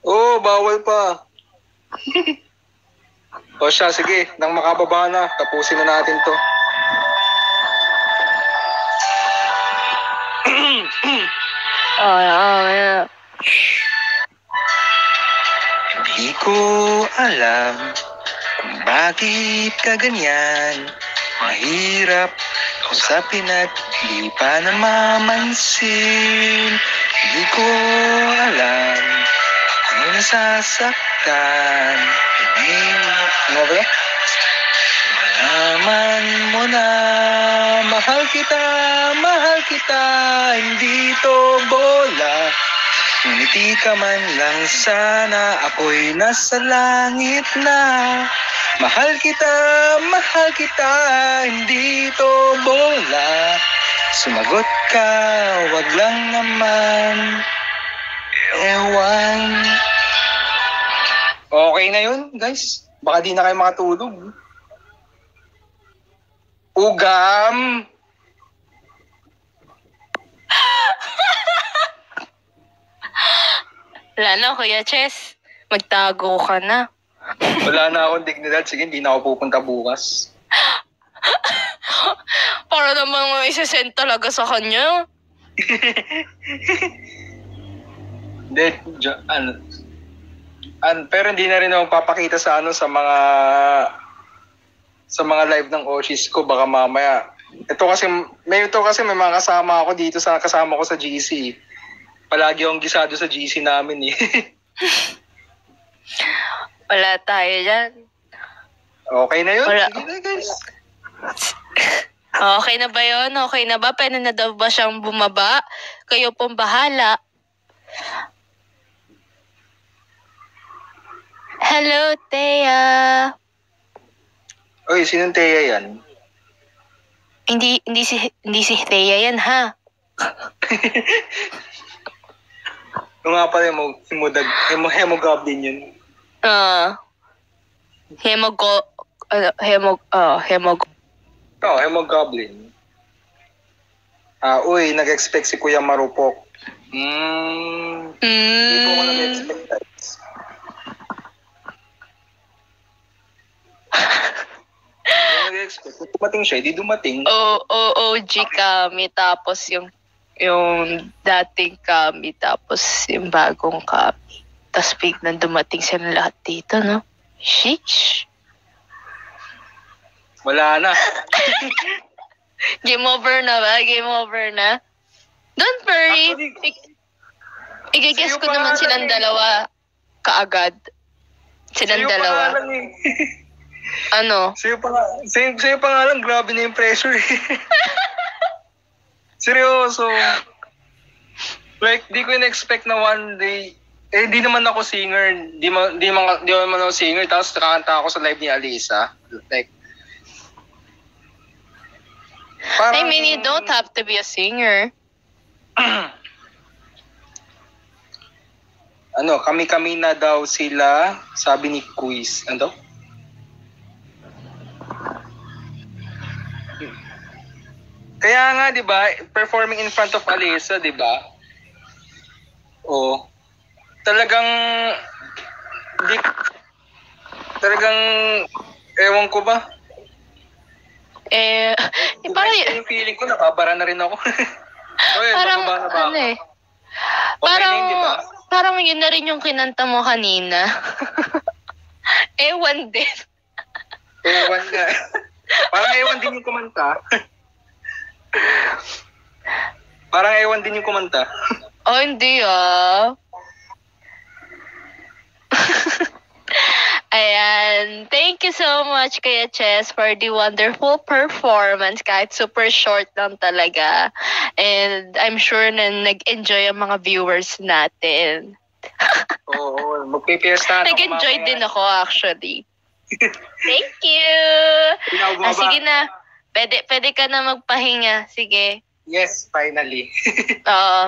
Oo, oh, bawal pa. o siya, sige. Nang makababa na, tapusin na natin to. Oh, oh, yeah. Ko alam kung bakit ka ganyan. Mahirap kausapin at di pa namamansin. Hindi ko alam kung nasasaktan. Hindi mo? Malaman mo na mahal kita, mahal kita, hindi to bola. Ngumiti ka man lang sana ako'y nasa langit na Mahal kita, mahal kita, hindi to bola Sumagot ka, wag lang naman Ewan Okay na yun, guys. Baka di na kayo makatulog. Ugam! Wala na, Kuya Chess. Magtago ka na. Wala na akong dignidad. Sige, hindi na ako pupunta bukas. Para naman may isasend talaga sa kanya. Hindi, jo- ano, an, pero hindi na rin ako papakita sa ano sa mga sa mga live ng Oshis ko baka mamaya. Ito kasi may ito kasi may mga kasama ako dito sa kasama ko sa GC. Palagi akong gisado sa GC namin eh. Wala tayo dyan. okay na yun? Wala. Sige na guys. Okay na ba yon? Okay na ba? Pwede na daw ba siyang bumaba? Kayo pong bahala. Hello, Thea. Oy, sinong Teya yan? Hindi hindi si hindi si Thea yan ha. Yung nga pala yung hemodag, hemo, hemogoblin yun. Ah. hemogo ano, hemog ah hemog Oo, oh, hemogoblin. Ah, uy, nag-expect si Kuya Marupok. Hmm, Hindi po ako Mm. nag-expect guys. Hindi ako nag-expect. Kung dumating siya, di dumating. O o OG kami tapos yung yung dating kami tapos yung bagong kami. Tapos biglang dumating sila lahat dito, no? Sheesh. Wala na. Game over na ba? Game over na? Don't worry. Igigess ko naman silang lang eh. dalawa kaagad. Silang dalawa. eh. Ano? Sa'yo pa nga, sa'yo, sa'yo pa nga lang, grabe na yung pressure eh. Seryoso. Like, di ko in-expect na one day, eh, di naman ako singer. Di, ma, di, man, di naman ako singer. Tapos nakakanta ako sa live ni Alisa. Like, I mean, you don't have to be a singer. ano, kami-kami na daw sila, sabi ni Quiz. Ano? Kaya nga, di ba, performing in front of Alisa, di ba? Oo. Talagang, di, talagang, ewan ko ba? Eh, eh parang, Parang yung feeling ko, nakabara na rin ako. Oy, parang, bababa na ba ako? ano eh. Okay Parang, na yun, di ba? parang yun na rin yung kinanta mo kanina. Ewan din. Ewan nga. Parang ewan din yung kumanta. Parang ewan din yung kumanta. Oh, hindi ah. Ayan. Thank you so much, Kuya Chess, for the wonderful performance. Kahit super short lang talaga. And I'm sure na nag-enjoy ang mga viewers natin. Oo, magpipiesta. Nag-enjoy din ako, actually. Thank you! Ah, sige na. Pwede, pwede ka na magpahinga. Sige. Yes, finally. Oo.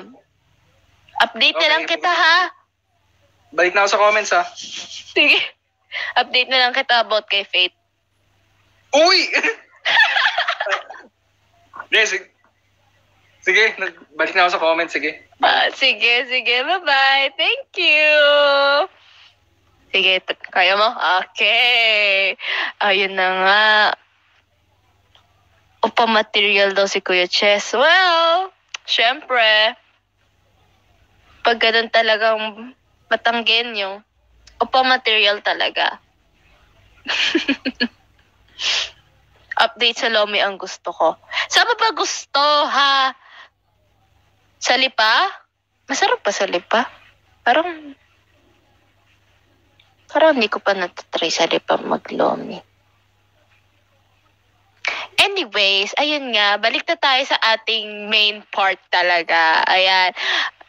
update na Okay. lang kita, ha? Balik na ako sa comments ha. Sige. Update na lang kita about kay Faith. Uy! Hindi, sige. Sige, nag- balik na ako sa comments, sige. Ah, sige, sige. Bye-bye. Thank you. Sige, t- kaya mo? Okay. Ayun na nga. Upa material daw si Kuya Chess. Well, syempre, pag ganun talagang matanggen yung upa material talaga. Update sa Lomi ang gusto ko. Saan mo ba gusto, ha? Sa lipa? Masarap pa sa lipa. Parang, parang hindi ko pa natatry sa lipa maglomi. Anyways, ayun nga, balik na tayo sa ating main part talaga. Ayan.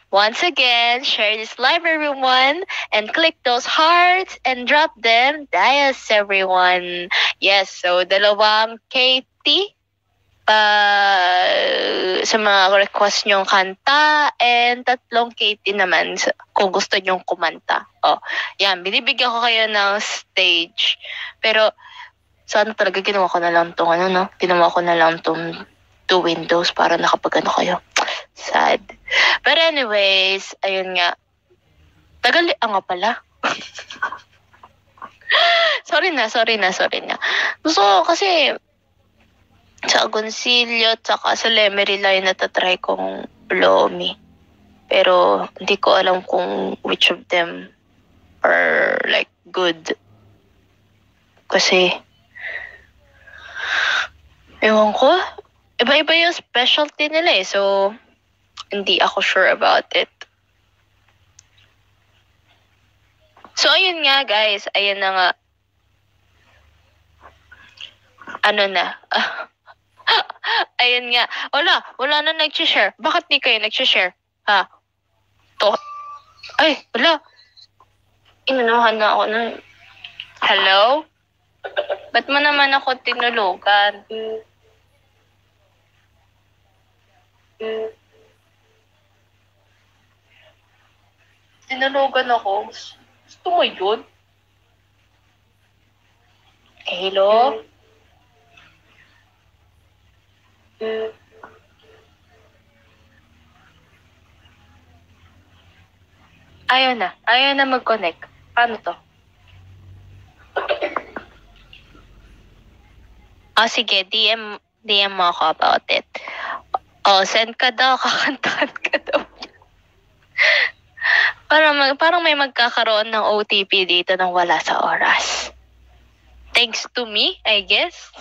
Once again, share this live everyone and click those hearts and drop them. Dias everyone. Yes, so dalawang Katie uh, sa mga request nyong kanta and tatlong Katie naman kung gusto nyong kumanta. Oh, yan, binibigyan ko kayo ng stage. Pero sana talaga ginawa ko na lang tong ano no, ginawa ko na lang tong two windows para nakapag ano kayo. Sad. Pero anyways, ayun nga. Tagal, ah nga pala. sorry na, sorry na, sorry na. Ko kasi sa Agoncillo at saka sa Lemery line natatry kong Lomi. Pero hindi ko alam kung which of them are like good. Kasi ewan ko, iba-iba yung specialty nila eh. So, hindi ako sure about it. So, ayun nga guys. Ayun na nga. Ano na? ayun nga. Wala. Wala na nag-share. Bakit di kayo nag-share? Ha? To. Ay, wala. Inanuhan na ako ng... Hello? Ba't mo naman ako tinulugan? Tinulugan ako. Gusto mo yun? Hello? Ayaw na. Ayaw na mag-connect. Paano to? Oh, sige. DM, DM mo ako about it. Oh, send ka daw. Kakantahan ka daw. Parang, mag, parang may magkakaroon ng OTP dito nang wala sa oras. Thanks to me, I guess.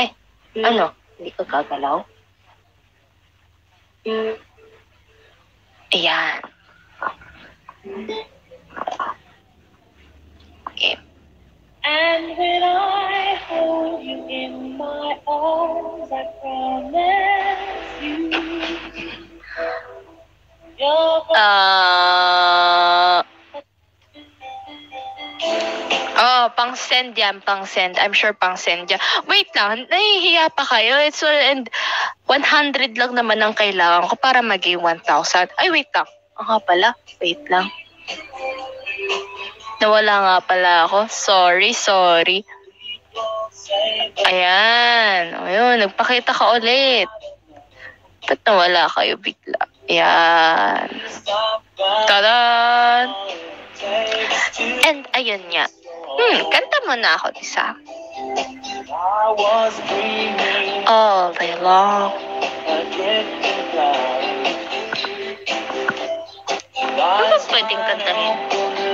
Ay, ano? Hindi ka gagalaw? Ayan. Okay. And when I hold you in my arms, I promise you, Ah. oh, pang send yan, pang send. I'm sure pang send yan. Wait lang, nahihiya pa kayo. It's all, and 100 lang naman ang kailangan ko para maging 1,000. Ay, wait lang. Ang pala. Wait lang. Nawala nga pala ako. Sorry, sorry. Ayan. Ayun, nagpakita ka ulit. Ba't nawala kayo bigla? Ayan. Tadan! And ayun nga. Hmm, kanta mo na ako, isa. I was dreaming All day long. Ano ba pwedeng kantahin?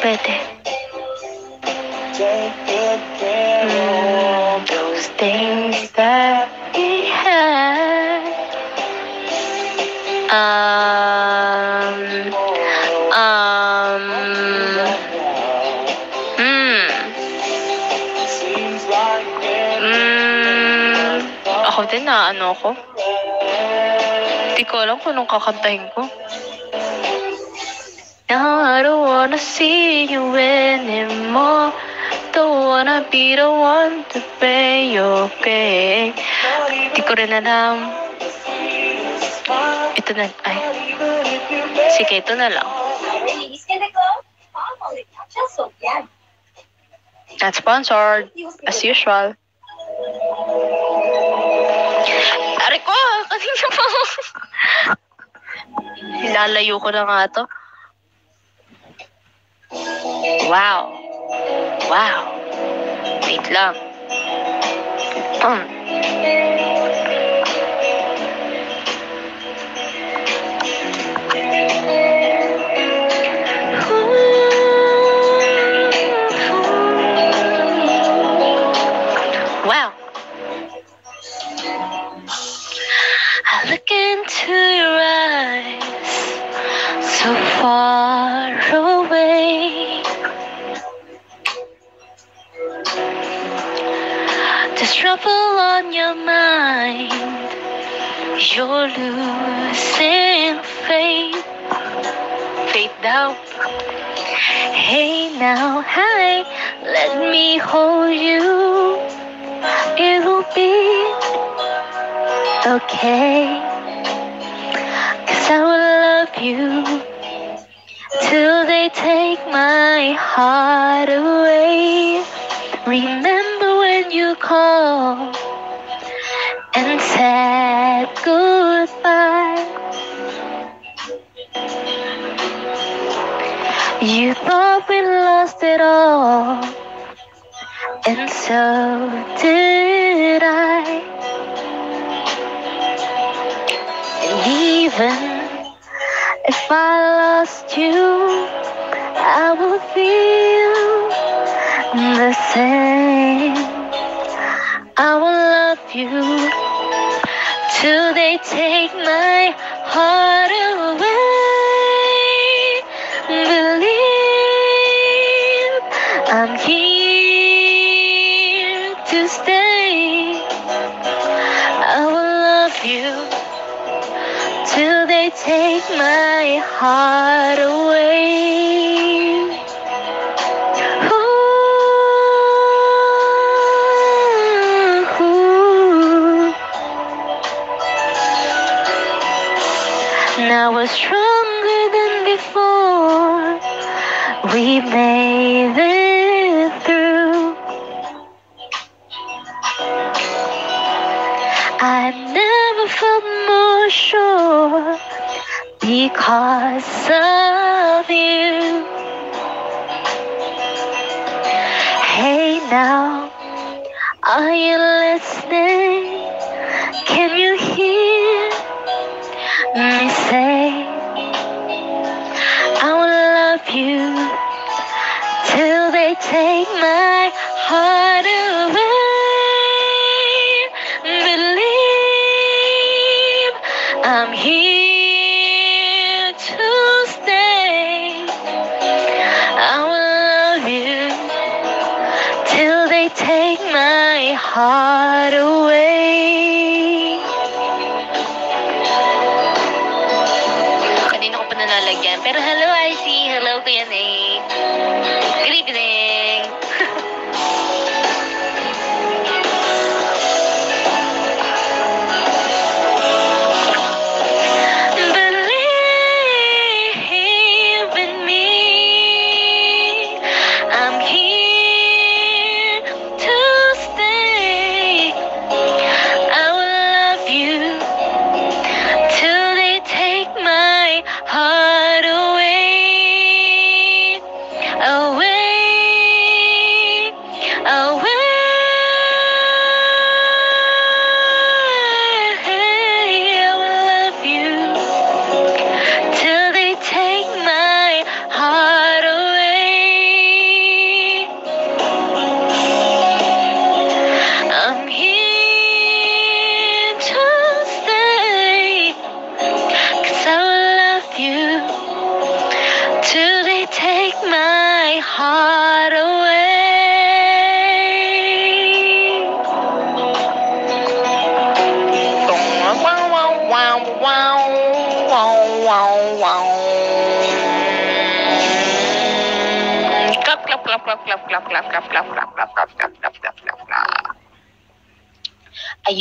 pwede? Of Those things that we had. Um, um, like hmm, ako din na ano ko. Hindi ko alam kung anong kakantahin ko. I don't wanna see you anymore. Don't wanna be the one to pay your pay. Hindi ko rin alam. Ito na, ay, sige, ito na lang. Not sponsored, as usual. Ari ko, kanina pa. Lalayo ko na nga to. Wow. Wow. Wait lang. Um. Wow. I look into your eyes, so far trouble on your mind, you're losing faith. Faith down. Hey now, hi, let me hold you. It will be okay. Cause I will love you till they take my heart away. Remember when you called and said goodbye. You thought we lost it all, and so did I. And even if I lost you, I will feel the same. You till they take my heart away. Believe I'm here to stay. I will love you till they take my heart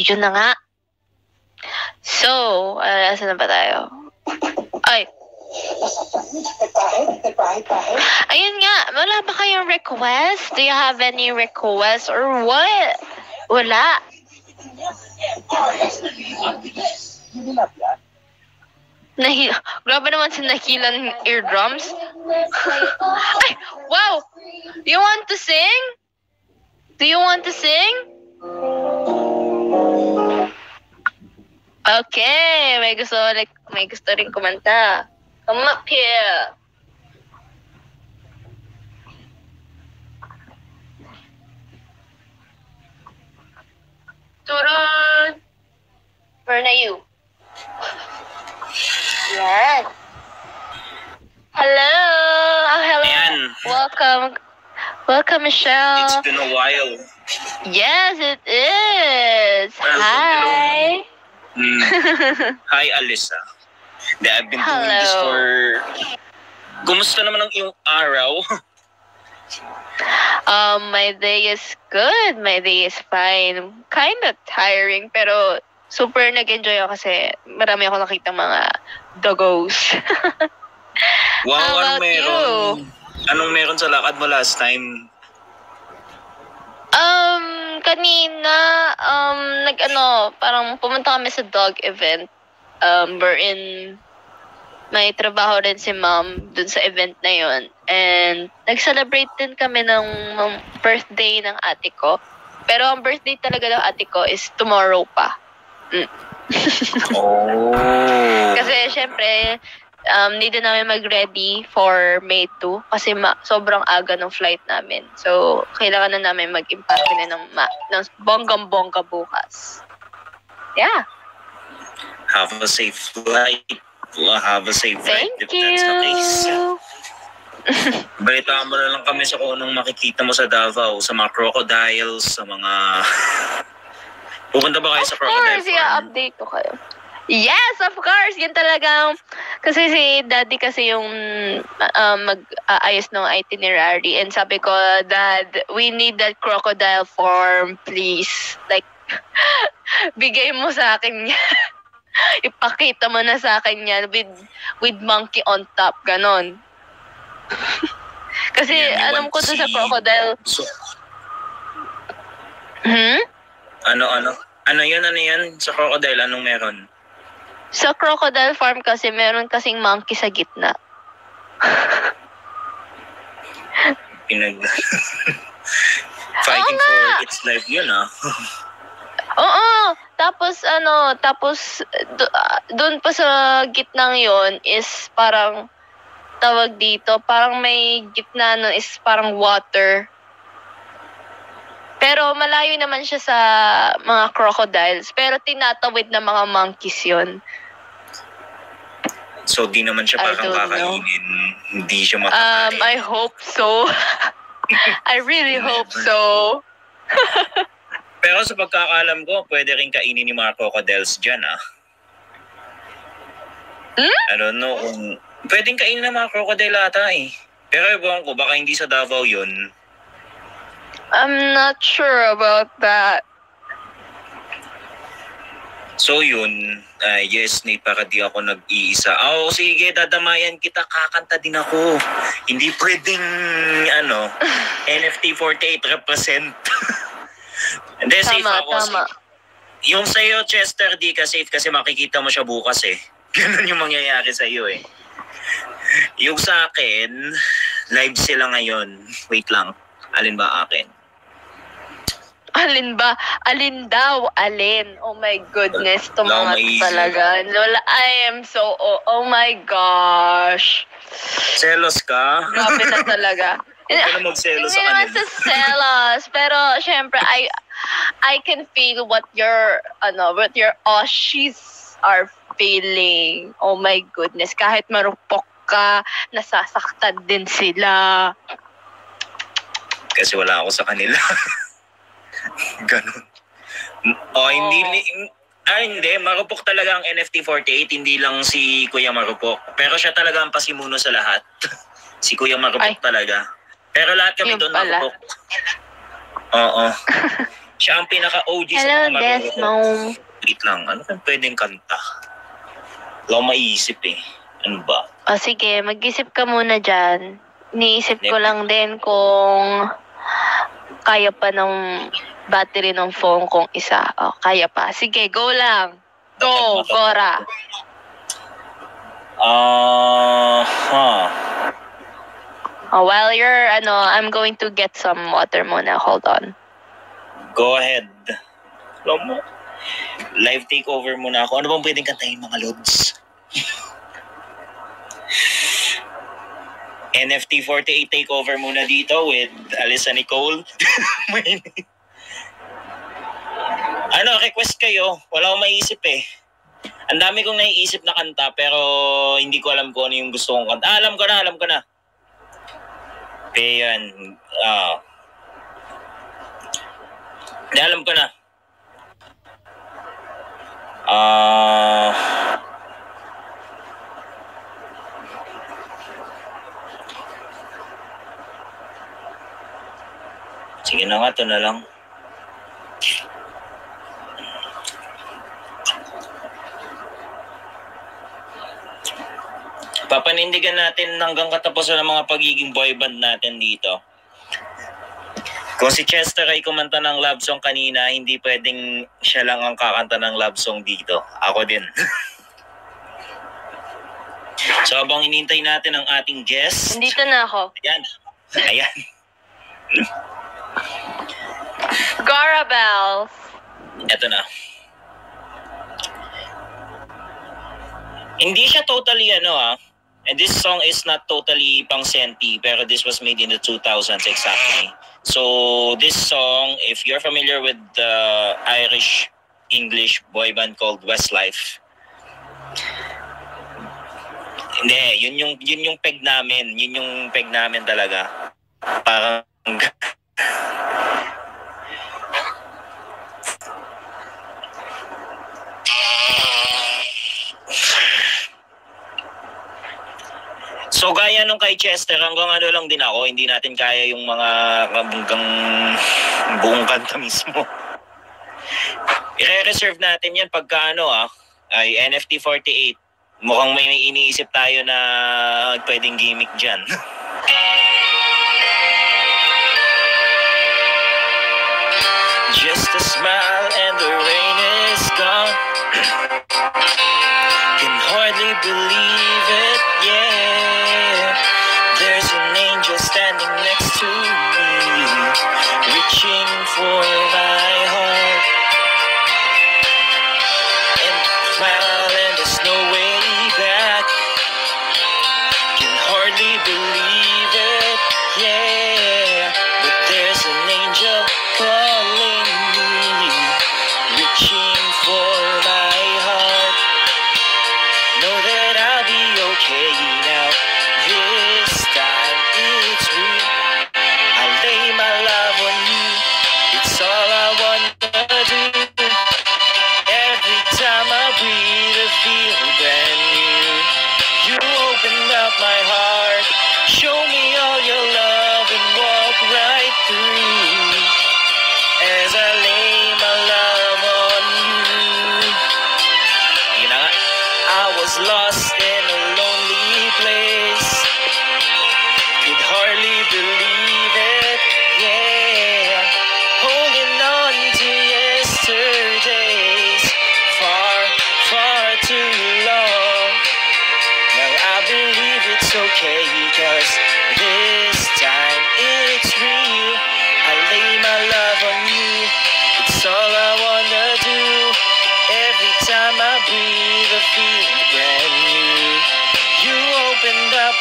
Ayun na nga. So, uh, saan na ba tayo? Ay, ayun nga. Wala ba kayong request? Do you have any request or what? Wala. Nahi Grabe naman si nahilan eardrums. Ay, wow! You want to sing? Do you want to sing? Okay, may gusto like may gusto rin kumanta. Come up here. Turun! Where na you? Yan. Hello! Oh, hello. Ayan. Welcome. Welcome, Michelle. It's been a while. Yes, it is. Welcome, Hi. Hmm. Hi, Alyssa. Hindi, I've been doing this Hello. for... Kumusta naman ang iyong araw? Um, my day is good. My day is fine. Kind of tiring, pero super nag-enjoy ako kasi marami ako nakita mga doggos. Wow, How anong meron? Anong meron sa lakad mo last time? Um, kanina, um, nag-ano, parang pumunta kami sa dog event. Um, wherein may trabaho rin si mom dun sa event na yon And nag-celebrate din kami ng ng birthday ng ate ko. Pero ang birthday talaga ng ate ko is tomorrow pa. Oh. Kasi syempre, um, need na namin mag-ready for May 2 kasi ma- sobrang aga ng flight namin. So, kailangan na namin mag-impake na ng, ma- ng bonggang-bongga bukas. Yeah. Have a safe flight. Have a safe flight Thank the case. you. Balitaan mo na lang kami sa kung anong makikita mo sa Davao, sa mga crocodiles, sa mga... Pupunta ba kayo Of sa crocodile course, yeah, farm? update ko kayo. Yes, of course. Yan talagang, kasi si daddy kasi yung uh, mag-aayos ng itinerary. And sabi ko, Dad, we need that crocodile form, please. Like, bigay mo sa akin yan. Ipakita mo na sa akin yan with, with monkey on top, ganon. kasi Yeah, alam ko to sa crocodile, So, hmm? ano, ano? Ano yun, ano yan? Sa crocodile, anong meron? Sa crocodile farm kasi meron kasing monkey sa gitna. Pinag... Fighting Oo for its life yun, ah. Oo. Tapos ano, tapos do- doon pa sa gitnang 'yon is parang tawag dito, parang may gitna nun is parang water. Pero malayo naman siya sa mga crocodiles. Pero tinatawid ng mga monkeys yon. So, di naman siya parang know. kakainin. Hindi siya Um, makakain. I hope so. I really hope so. Pero sa pagkakalam ko, pwede rin kainin ni mga crocodiles dyan, ah. Hmm? I don't know kung... Pwedeng kainin ng mga crocodile ata, eh. Pero ewan ko, baka hindi sa Davao yun. I'm not sure about that. So yun, ah, yes, Nate, para di ako nag-iisa. Oh, sige, dadamayan kita, kakanta din ako. Hindi pwedeng, ano, NFT 48 represent. Hindi, safe Tama, ako. tama. Safe. Yung sa'yo, Chester, di ka safe kasi makikita mo siya bukas eh. Ganun yung mangyayari sa'yo eh. Yung sa akin, live sila ngayon. Wait lang, alin ba akin? Alin ba? Alin daw? Alin? Oh my goodness. Tumangat talaga. Lola, I am so... Oh, oh my gosh. Selos ka? Grabe na talaga. Huwag na magselos Hindi sa naman kanila. sa selos. Pero, syempre, I I can feel what your, ano, what your Aussies are feeling. Oh my goodness. Kahit marupok ka, nasasaktan din sila. Kasi wala ako sa kanila. Ganun. O, hindi, li- ah, hindi. Marupok talaga ang NFT48, hindi lang si Kuya Marupok. Pero siya talaga ang pasimuno sa lahat. si Kuya Marupok Ay. talaga. Pero lahat kami doon pala. Marupok. Oo. siya ang pinaka-OG sa Hello, mga Marupok. Desmo. Wait lang, ano kang pwedeng kanta? Wala akong maisip eh. Ano ba? O sige, mag-isip ka muna dyan. Iniisip ko lang din kung kaya pa ng battery ng phone kong isa. O, kaya pa. Sige, go lang. Go, Cora. Ah, huh. Oh, while you're, ano, I'm going to get some water muna. Hold on. Go ahead. Alam mo, live takeover muna ako. Ano bang pwedeng kantahin mga lods? NFT 48 takeover muna dito with Alyssa Nicole. Ano, request kayo. Wala akong maisip eh. Ang dami kong naiisip na kanta pero hindi ko alam kung ano yung gusto kong kanta. Ah, alam ko na, alam ko na. Kaya yan. Ah. Hindi, alam ko na. Ah... Sige na nga, ito na lang. Papanindigan natin hanggang katapusan ng mga pagiging boy band natin dito. Kung si Chester ay kumanta ng love song kanina, hindi pwedeng siya lang ang kakanta ng love song dito. Ako din. so habang inintay natin ang ating guest, Nandito na ako. ayan, ayan, Gara Bells. eto na. Hindi siya totally ano ah, and this song is not totally pang senti, pero this was made in the 2000s exactly. So this song, if you're familiar with the Irish English boy band called Westlife, hindi, yun yung yun yung peg namin, yun yung peg namin talaga. Parang So gaya nung kay Chester, hanggang ano lang din ako, hindi natin kaya yung mga hanggang buong kanta mismo. I-reserve natin yan pagka ano ah, ay NFT 48. Mukhang may, may iniisip tayo na pwedeng gimmick dyan. Just a smile and the rain is gone. Can hardly believe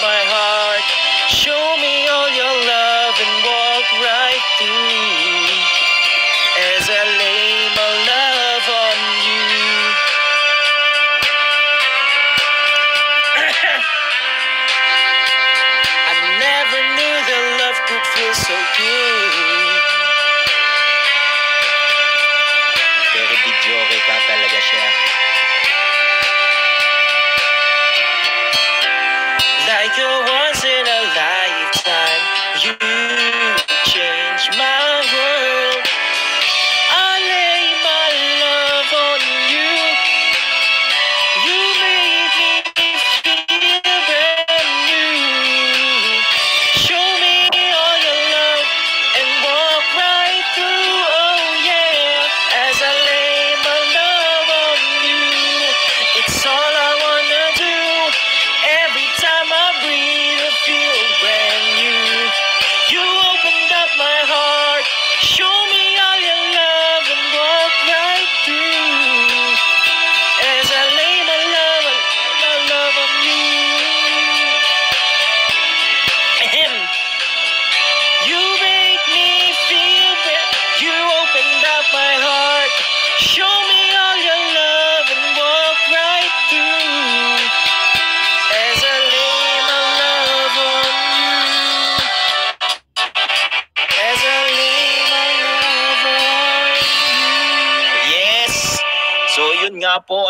my heart. Show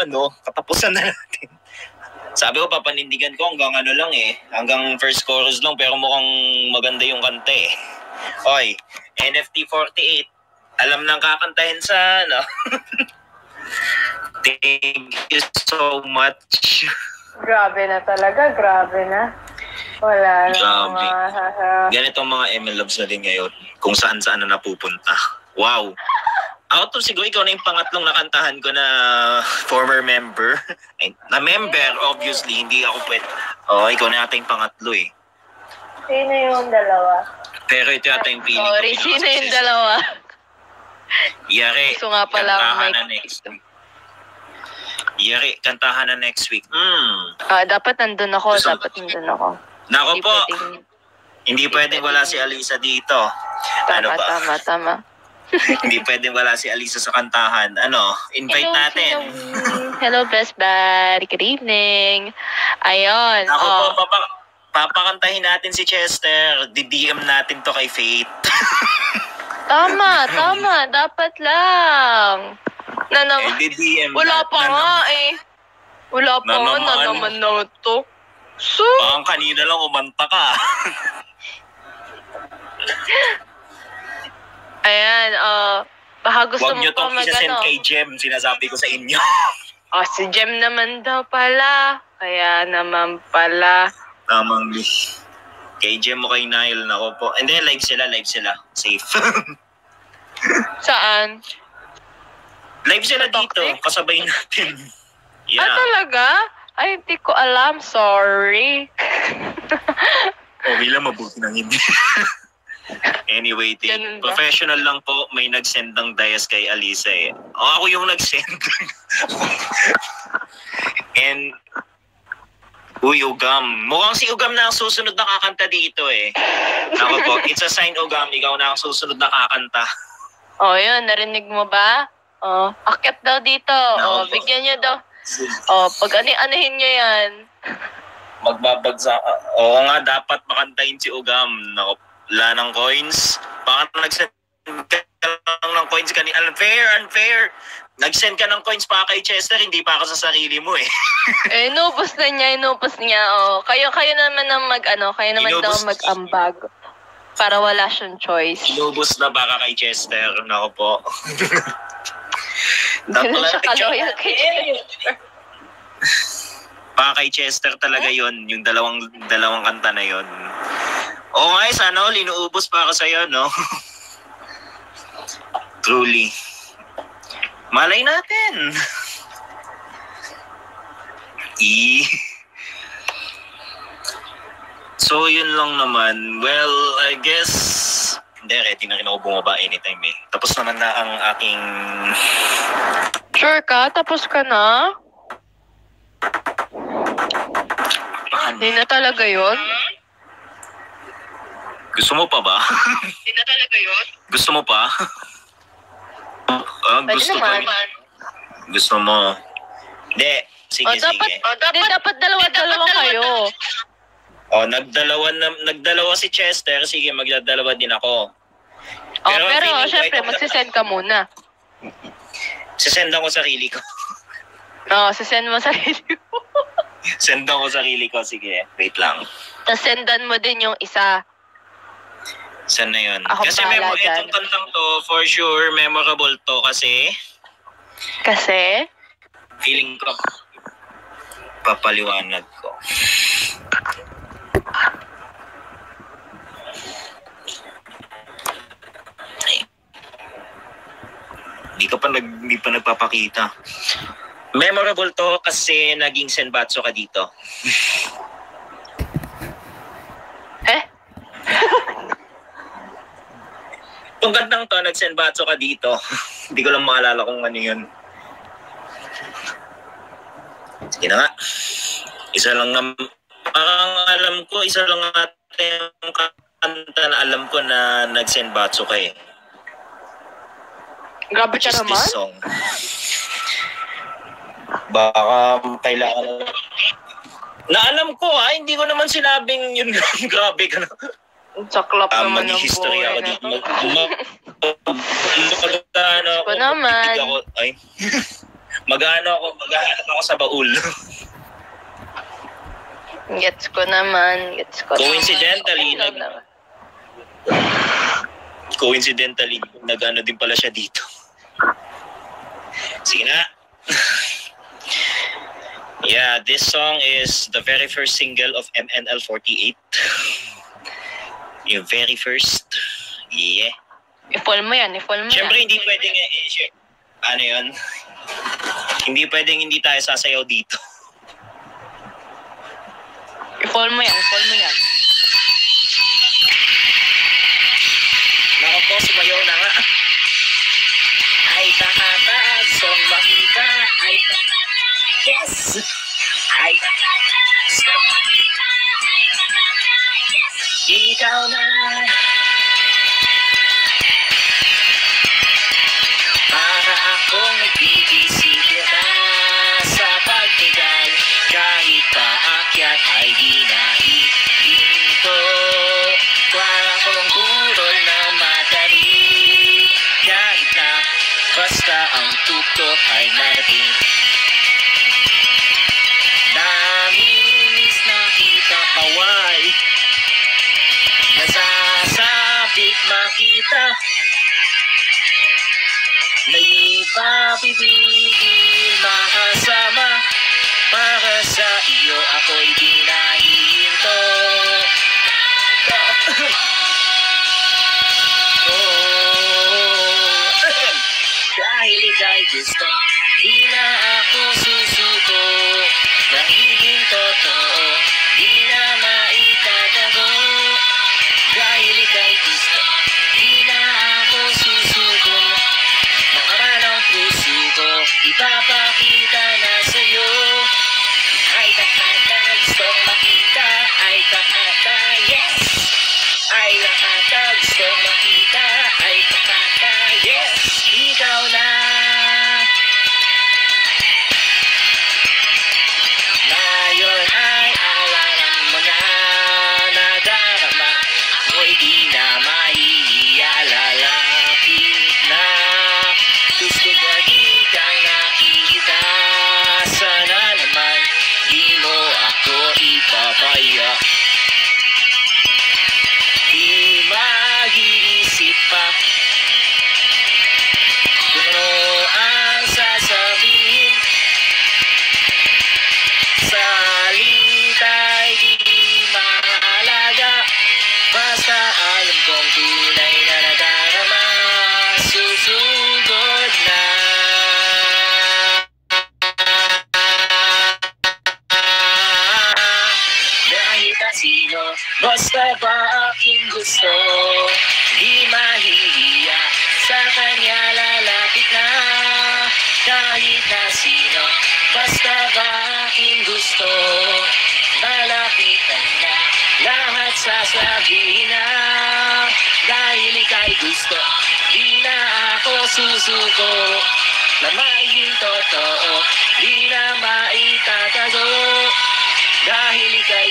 ano, katapusan na natin. Sabi ko, papanindigan ko hanggang ano lang eh. Hanggang first chorus lang, pero mukhang maganda yung kanta eh. Oy, NFT 48. Alam nang kakantahin sa, ano. Thank you so much. Grabe na talaga, grabe na. Wala na Grabe. mga... Ganitong mga ML Loves na din ngayon. Kung saan-saan na napupunta. Wow. Out of siguro ikaw na yung pangatlong nakantahan ko na former member. Na member, obviously. Hindi ako pwede. Oo, ikaw na yata yung pangatlo eh. Sino yung dalawa? Pero ito yata yung feeling Sorry, ko. sino yung dalawa? Yari. Gusto nga pala kantahan na next week. Yari, kantahan na next week. Hmm. Ah, dapat nandun ako, Gusto- dapat nandun ako. Nako Hindi po, pwedeng- hindi pwedeng wala si Alisa dito. Ano Tama, ba? tama, tama. hindi pwedeng wala si Alisa sa kantahan. Ano, invite Hello, natin. Hello, hello best bud. Good evening. Ayun. Ako oh. po, papa, papakantahin natin si Chester. Di-DM natin to kay Faith. Tama, tama. Dapat lang. Na Eh, di-DM Wala pa na- nga eh. Wala pa Na nga na naman. naman na to. So, Parang kanina lang umanta ka. Ayan. Uh, baka gusto Huwag mo nyo pa tong mag isa-send ano. kay Jem. Sinasabi ko sa inyo. Oh, si Jem naman daw pala. Kaya naman pala. Tamang Kay Jem mo kay Nile. Nako po. And then live sila, live sila. Safe. Saan? live sila Sa dito. Toxic? Kasabay natin. Ah, Yeah. talaga? Ay, hindi ko alam. Sorry. Okay lang, mabuti nang hindi. Anyway, ba? professional lang po. May nag-send ng dias kay Alisa eh. O, ako yung nag-send. And, Uy, Ugam. Mukhang si Ugam na ang susunod na kakanta dito eh. Ako po, it's a sign, Ugam. Ikaw na ang susunod na kakanta. Oh, yun. Narinig mo ba? Oh, akit daw dito. Oh, Opo. bigyan niyo daw. Oh, pag ani-anahin niyo yan. Magbabagsak. Oo nga, dapat makantahin si Ugam. Naku, wala ng coins. Baka nag-send ka lang ng coins kanina. Unfair, unfair. Nag-send ka ng coins pa kay Chester, hindi pa ako sa sarili mo eh. Eh, inubos na niya, inubos niya. Oh, kayo, kayo naman ang mag, ano, kayo naman daw mag-ambag. Para wala siyang choice. Inubos na baka kay Chester. Naku po. Ganun siya kaloyal kay Chester. Baka kay Chester talaga yon yung dalawang dalawang kanta na yon. Oo nga, eh, sana all, inuubos pa ako sa'yo, no? Truly. Malay natin. E. So, yun lang naman. Well, I guess... Hindi, ready na rin ako bumaba anytime eh. Tapos naman na ang aking... Sure ka? Tapos ka na? Hindi na talaga yun? Gusto mo pa ba? Hindi na talaga yun? Gusto mo pa? Ah, Pwede gusto ko. naman. Gusto mo. Hindi. Sige, Oh, dapat, sige. oh, dapat, dapat dalawa-dalawa kayo. Oh, nagdalawa na, nagdalawa si Chester. Sige, magdadalawa din ako. Oh, Pero pero, feeling ko syempre, ikaw- magsisend ka muna. Sisend ako sarili ko. Oo, oh, sisend mo sarili mo. Send ako sarili ko. Sige, wait lang. Tapos sendan mo din yung isa. Saan na yun? Ako kasi memo, dyan. itong kantang to, for sure, memorable to kasi Kasi, feeling ko papaliwanag ko. Hindi ka pa nag, hindi pa nagpapakita. Memorable to kasi naging senbatso ka dito. eh, Itong kantang to, nagsenbatso ka dito. Hindi ko lang maalala kung ano yun. Sige na nga. Isa lang na, ang alam ko, isa lang ata yung kanta na alam ko na nagsenbatso ka eh. grabe ka naman. this song. Baka kailangan na alam ko ha, hindi ko naman sinabing yun grabe ka na. Saklap Ah, naman ng buhay ako dito. to. Mag, mag, mag, ano, Ko naman. ako, ay, Mag-ano ako, maghahanap ako sa baul. Gets ko naman. Gets ko Coincidentally, naman. Nag- naman. Coincidentally, nag-ano din pala siya dito. Sige na. yeah, this song is the very first single of MNL48. Yung very first. Yeah. I-fall mo yan. I-fall mo Siyempre, yan. hindi pwedeng, eh, eh, ano yun? hindi pwedeng hindi tayo sasayaw dito. I-fall mo yan. I-fall mo yan. Nako po, sumayaw na nga. Ay, takatag, song makita. Ay, ta- yes! Ay, song makita. Ikaw na. Para Naipapibigil makasama Para sa iyo ako'y di nahihinto Oh, dahil ika'y gusto Di na ako susuko. Nagiging totoo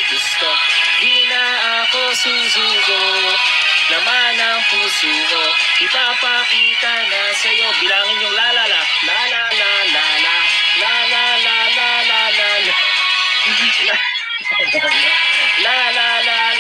gusto. Di na ako susuko. Laman ang puso ko. Ipapakita na sa'yo. Bilangin yung la la la. La la la la la. La la la la la la la. La la la la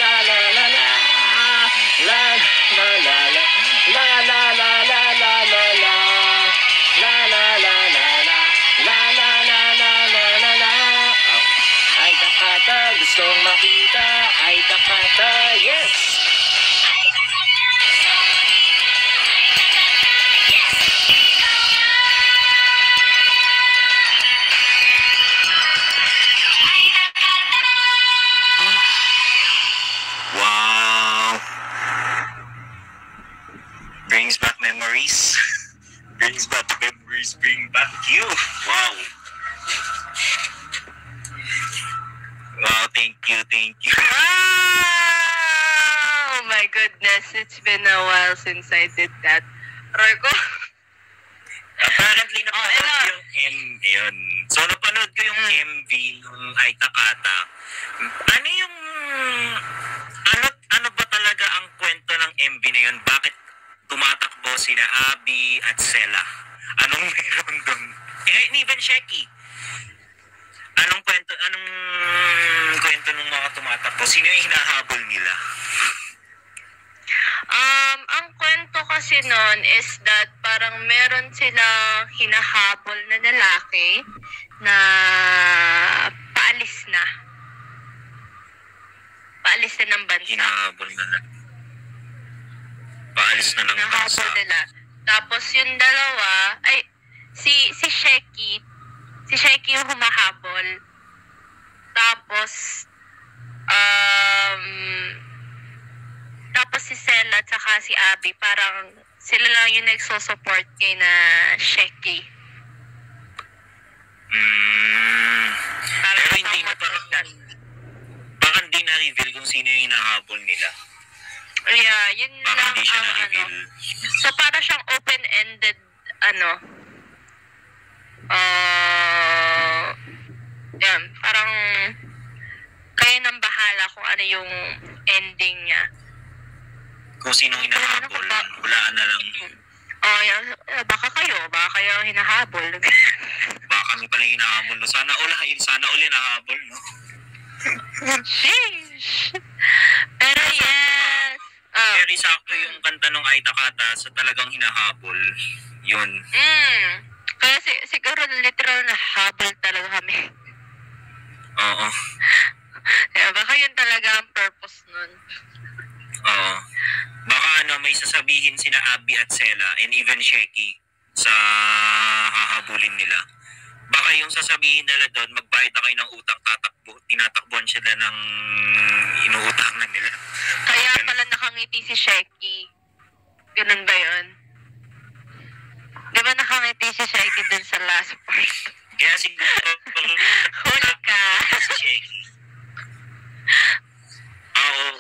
Abby, parang sila lang yung nagsosupport kay na Sheki. Mm. Parang Pero hindi na parang, parang hindi na-reveal kung sino yung hinahabol nila. Yeah, yun Parang lang hindi siya ang ano. na-reveal. So, para siyang open-ended, ano, uh, yan, parang kayo nang bahala kung ano yung ending niya. Kung sino yung hinahabol, hulaan na lang. Oh, yan, eh, baka kayo, baka kayo ang hinahabol. Baka kami pala yung hinahabol. No? Sana all, sana all hinahabol, no? Sheesh! Pero yes, ah, Pero sakto yung kanta ng Aita Kata sa talagang hinahabol. Yun. mm, kaya si, siguro literal na habol talaga kami. Oo. Kaya baka yun talaga ang purpose nun. Oo. Baka ano, may sasabihin sina Abby at Sela and even Sheki sa hahabulin nila. Baka yung sasabihin nila doon, magbayad na kayo ng utang, tatakbo, tinatakbuhan sila ng inuutangan nila. Kaya pala nakangiti si Sheki. Ganun ba yun? Di ba nakangiti si Sheki dun sa last part? Kaya siguro, Huli ka. si Sheki. Oo.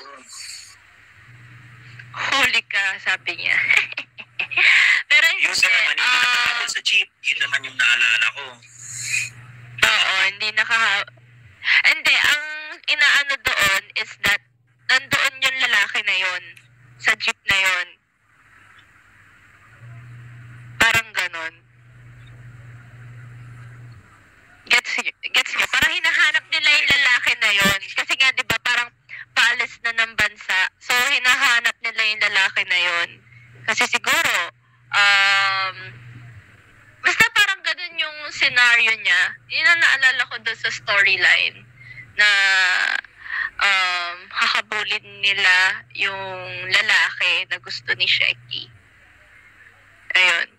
Huli ka, sabi niya. Pero hindi. Yung sa naman, hindi nakahabol sa jeep. Yun naman yung naalala ko. Oo, hindi naka... Hindi, ang inaano doon is that nandoon yung lalaki na yon sa jeep na yon. Parang ganon. Gets, gets nyo? Parang hinahanap nila yung lalaki na yon Kasi nga, di ba, paalis na ng bansa. So, hinahanap nila yung lalaki na yon Kasi siguro, um, basta parang ganun yung scenario niya. Yun ang naalala ko doon sa storyline na um, hakabulin nila yung lalaki na gusto ni Sheki. Ayun.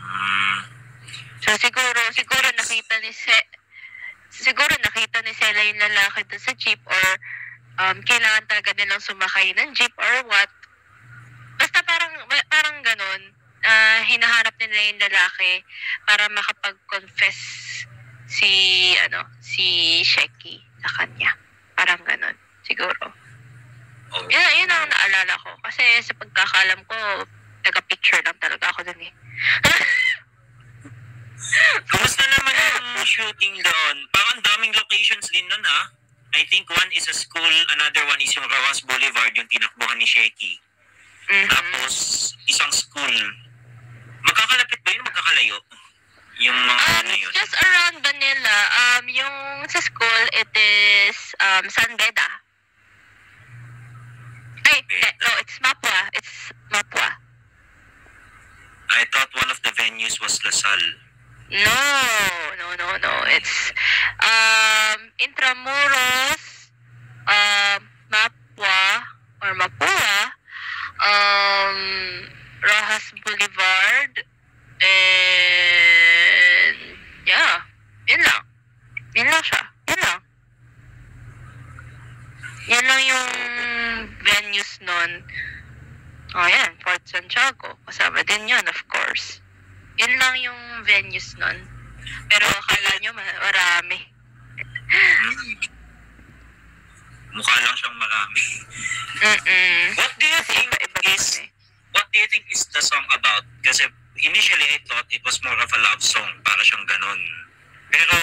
Hmm. So siguro, siguro nakita ni Se siguro nakita ni Sela yung lalaki doon sa jeep or um, kailangan talaga nilang sumakay ng jeep or what. Basta parang parang ganun. ah, hinahanap nila yung lalaki para makapag-confess si ano si Sheki sa kanya. Parang ganun. Siguro. Oh. Yun, yun ang naalala ko. Kasi sa pagkakalam ko, taga-picture lang talaga ako dun eh. Kumusta naman yung shooting doon? Parang daming locations din nun ah. I think one is a school, another one is yung Rawas Boulevard, yung tinakbuhan ni Sheki. Mhm. Tapos, isang school. Magkakalapit ba yun? Magkakalayo? Yung mga Um, ano yun? just around Manila, um, yung sa school, it is um, San Beda. Ay, hindi. no, it's Mapua. It's Mapua. I thought one of the venues was Lasal. No, no, no, no. It's um, Intramuros, um, Mapua, or Mapua, um, Rojas Boulevard, and yeah, yun lang. Yun lang siya. Yun lang. Yan lang yung venues nun. Oh, yan. Fort Santiago. Kasama din yun, of course. Yun lang yung venues nun. Pero akala nyo ma- marami. Hmm. Mukha lang siyang marami. Mm-mm. What do you think Iba-iba is naman eh. what do you think is the song about? Kasi initially I thought it was more of a love song, para siyang ganun. Pero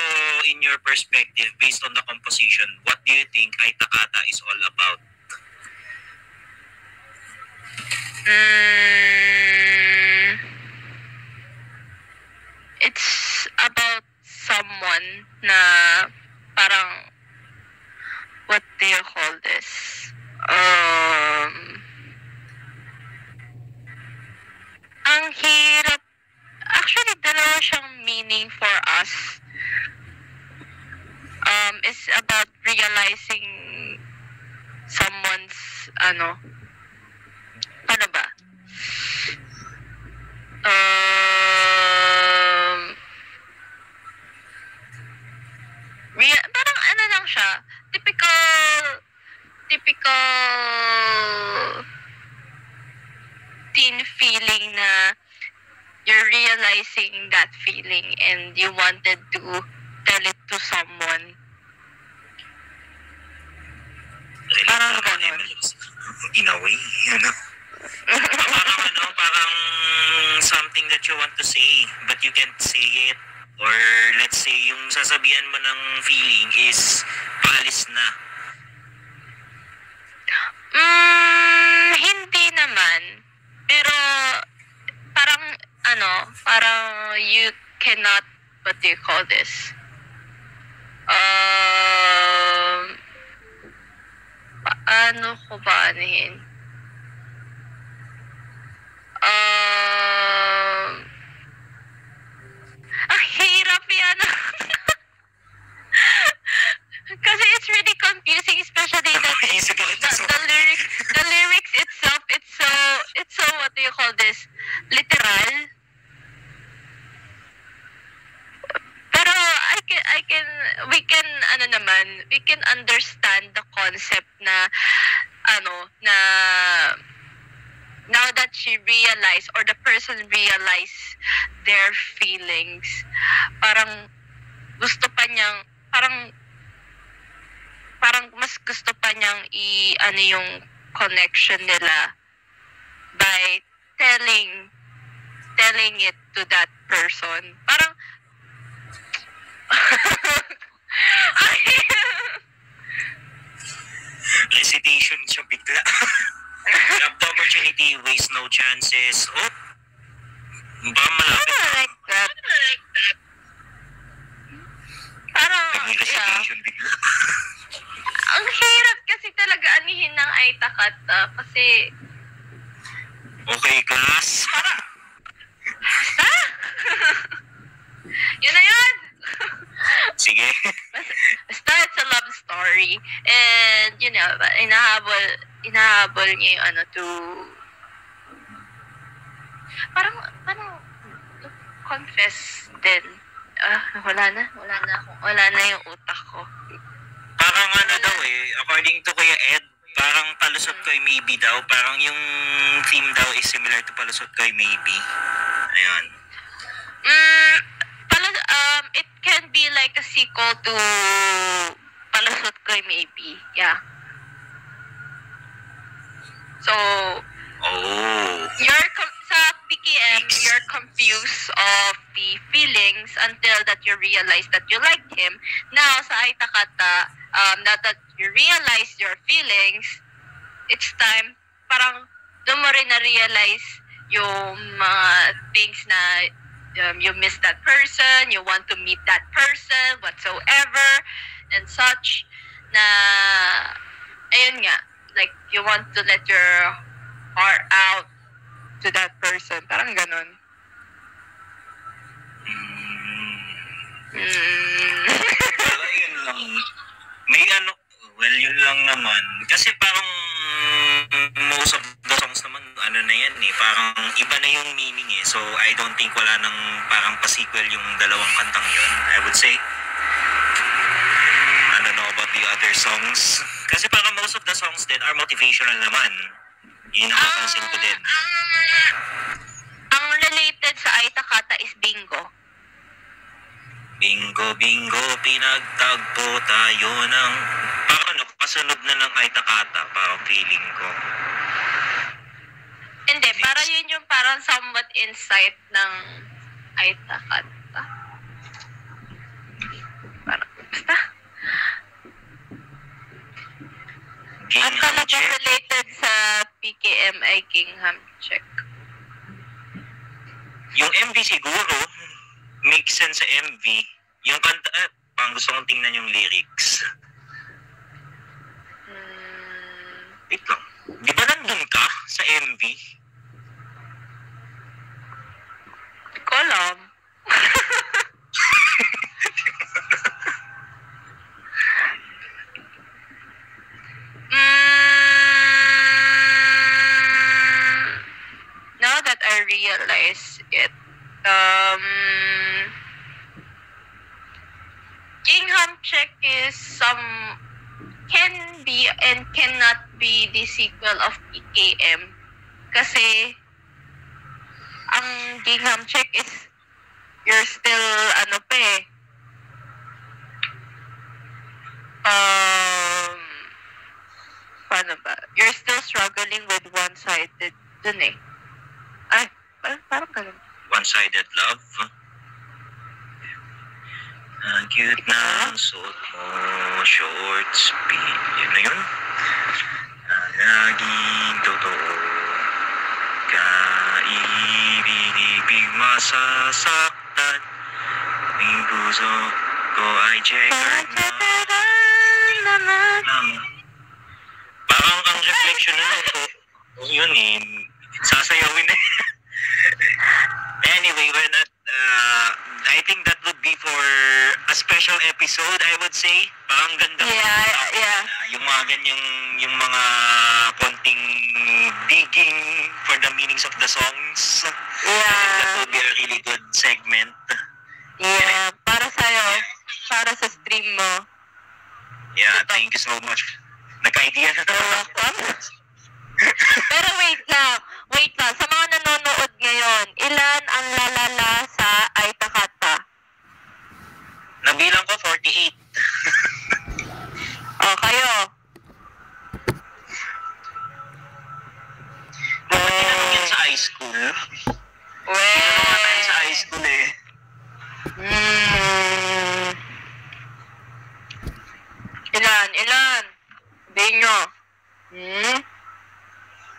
in your perspective, based on the composition, what do you think Ay Takata is all about? Mm, it's about someone na parang what do you call this? Um, ang hirap. Actually, dalawa siyang meaning for us. Um, it's about realizing someone's, ano, paano ba? Uh, typical, typical teen feeling na you're realizing that feeling and you wanted to tell it to someone. Parang ganun. In a way, you know? parang ano, parang something that you want to say, but you can't say it. Or let's say, yung sasabihan mo ng feeling is palis na. Mm, hindi naman. Pero, parang, ano, parang you cannot, what do you call this? Um, paano ko ba anuhin? Um, ang hirap yan. Kasi it's really confusing, especially the, ito. the lyrics the lyrics itself it's so it's so what do you call this literal pero I can I can we can ano naman we can understand the concept na ano na now that she realized or the person realized their feelings parang gusto pa niyang parang parang mas gusto pa niyang i ano yung connection nila by telling telling it to that person. Parang Recitation siya bigla. The opportunity, waste no chances. Oh, ba malapit I like that. Parang, yeah. bigla. Ang hirap kasi talaga anihin ng Aita Kata kasi Okay, class. basta! yun na yun! Sige. Basta it's a love story. And, you know, inahabol, inahabol niya yung ano to... Parang, parang, confess din. Ah, wala na. Wala na ako. Wala na yung utak ko. Parang ano daw eh, according to Kuya Ed, parang palusot ko'y maybe daw. Parang yung theme daw is similar to palusot ko'y maybe. Ayun. Mm, pala, um, it can be like a sequel to Palusot Ko'y Maybe. Yeah. So, Oh. you're com- sa PKM, you're confused of the feelings until that you realize that you like him. Now, sa Aitakata, um, now that you realize your feelings, it's time, parang doon mo rin na-realize yung mga things na um, you miss that person, you want to meet that person, whatsoever, and such, na, ayun nga, like, you want to let your heart out to that person. Parang ganun. Mm. Well, yun lang. May ano, well, yun lang naman. Kasi parang most of the songs naman, ano na yan eh, parang iba na yung meaning eh. So, I don't think wala nang parang pa-sequel yung dalawang kantang yun. I would say, I don't know about the other songs. Kasi parang most of the songs din are motivational naman. Yun ang napansin ko din. ang, related sa Aitakata is bingo. Bingo, bingo, pinagtagpo tayo ng... Parang ano, kasunod na ng Aitakata, parang feeling ko. Hindi, para yun yung parang somewhat insight ng Aitakata. Parang, basta. Ang Gingham talaga related sa PKM ay Gingham Check. Yung MV siguro, makes sense sa MV. Yung kanta, eh, parang gusto kong tingnan yung lyrics. Hmm, Wait lang. Di ba nandun ka sa MV? ko alam. Realize it, um, Gingham Check is some can be and cannot be the sequel of PKM kasi ang Gingham Check is you're still ano pa eh. Um paano ba? You're still struggling with one-sided dun eh ay parang, parang ganun One-sided love. Ang cute ng suot mo, shorts, pin. Yun na yun. Ang laging totoo. Kaibig-ibig masasaktan. Ang puso ko ay checkered na. Parang ang reflection na. Yun eh. Sasayawin eh. anyway, we're not, uh, I think that would be for a special episode, I would say. Parang ganda. Yeah, yeah. Uh, yung mga ganyang, yung mga konting digging for the meanings of the songs. Think that yeah would be a really good segment. yeah para sa'yo para sa stream mo Yeah, thank you so much. Nagka-idea na welcome. Pero wait lang, wait lang. Sa mga nanonood ngayon, ilan ang lalala sa Aitakata? Nabilang ko 48. O, kayo. Dapat tinanong yan sa high school. Tinanong nga tayo sa high school eh. Hmm. Ilan, ilan? Sabihin nyo. Hmm?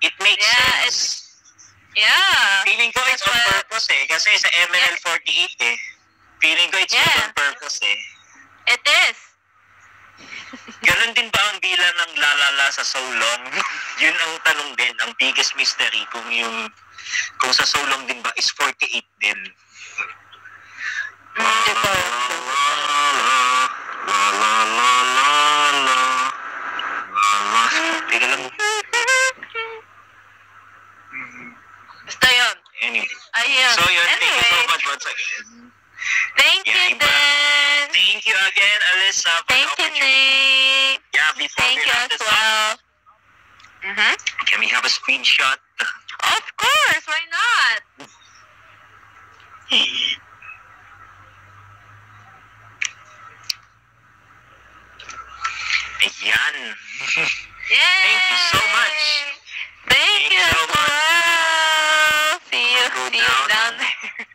It makes Yeah, sense. Yeah. Feeling ko it's on purpose eh. Kasi sa MNL 48 eh. Feeling ko it's Yeah. on purpose eh. It is. Ganon din ba ang bilang ng lalala sa so long? Yun ang tanong din, ang biggest mystery kung yung kung sa so long din ba is 48 din. Hmm, Hindi ko. La la la la la la la Teka lang. Anyway. Ayun. So yun, thank you so much once again. Thank Yeah, you. Dan. Thank you again, Alyssa, Thank you. Nick. Yeah, before Thank we you as this up, well. Mm-hmm. can we have a screenshot? Of course, why not? Ayan. Yay! Thank you so much. Thank, Thank you so as well. Go see you down. there.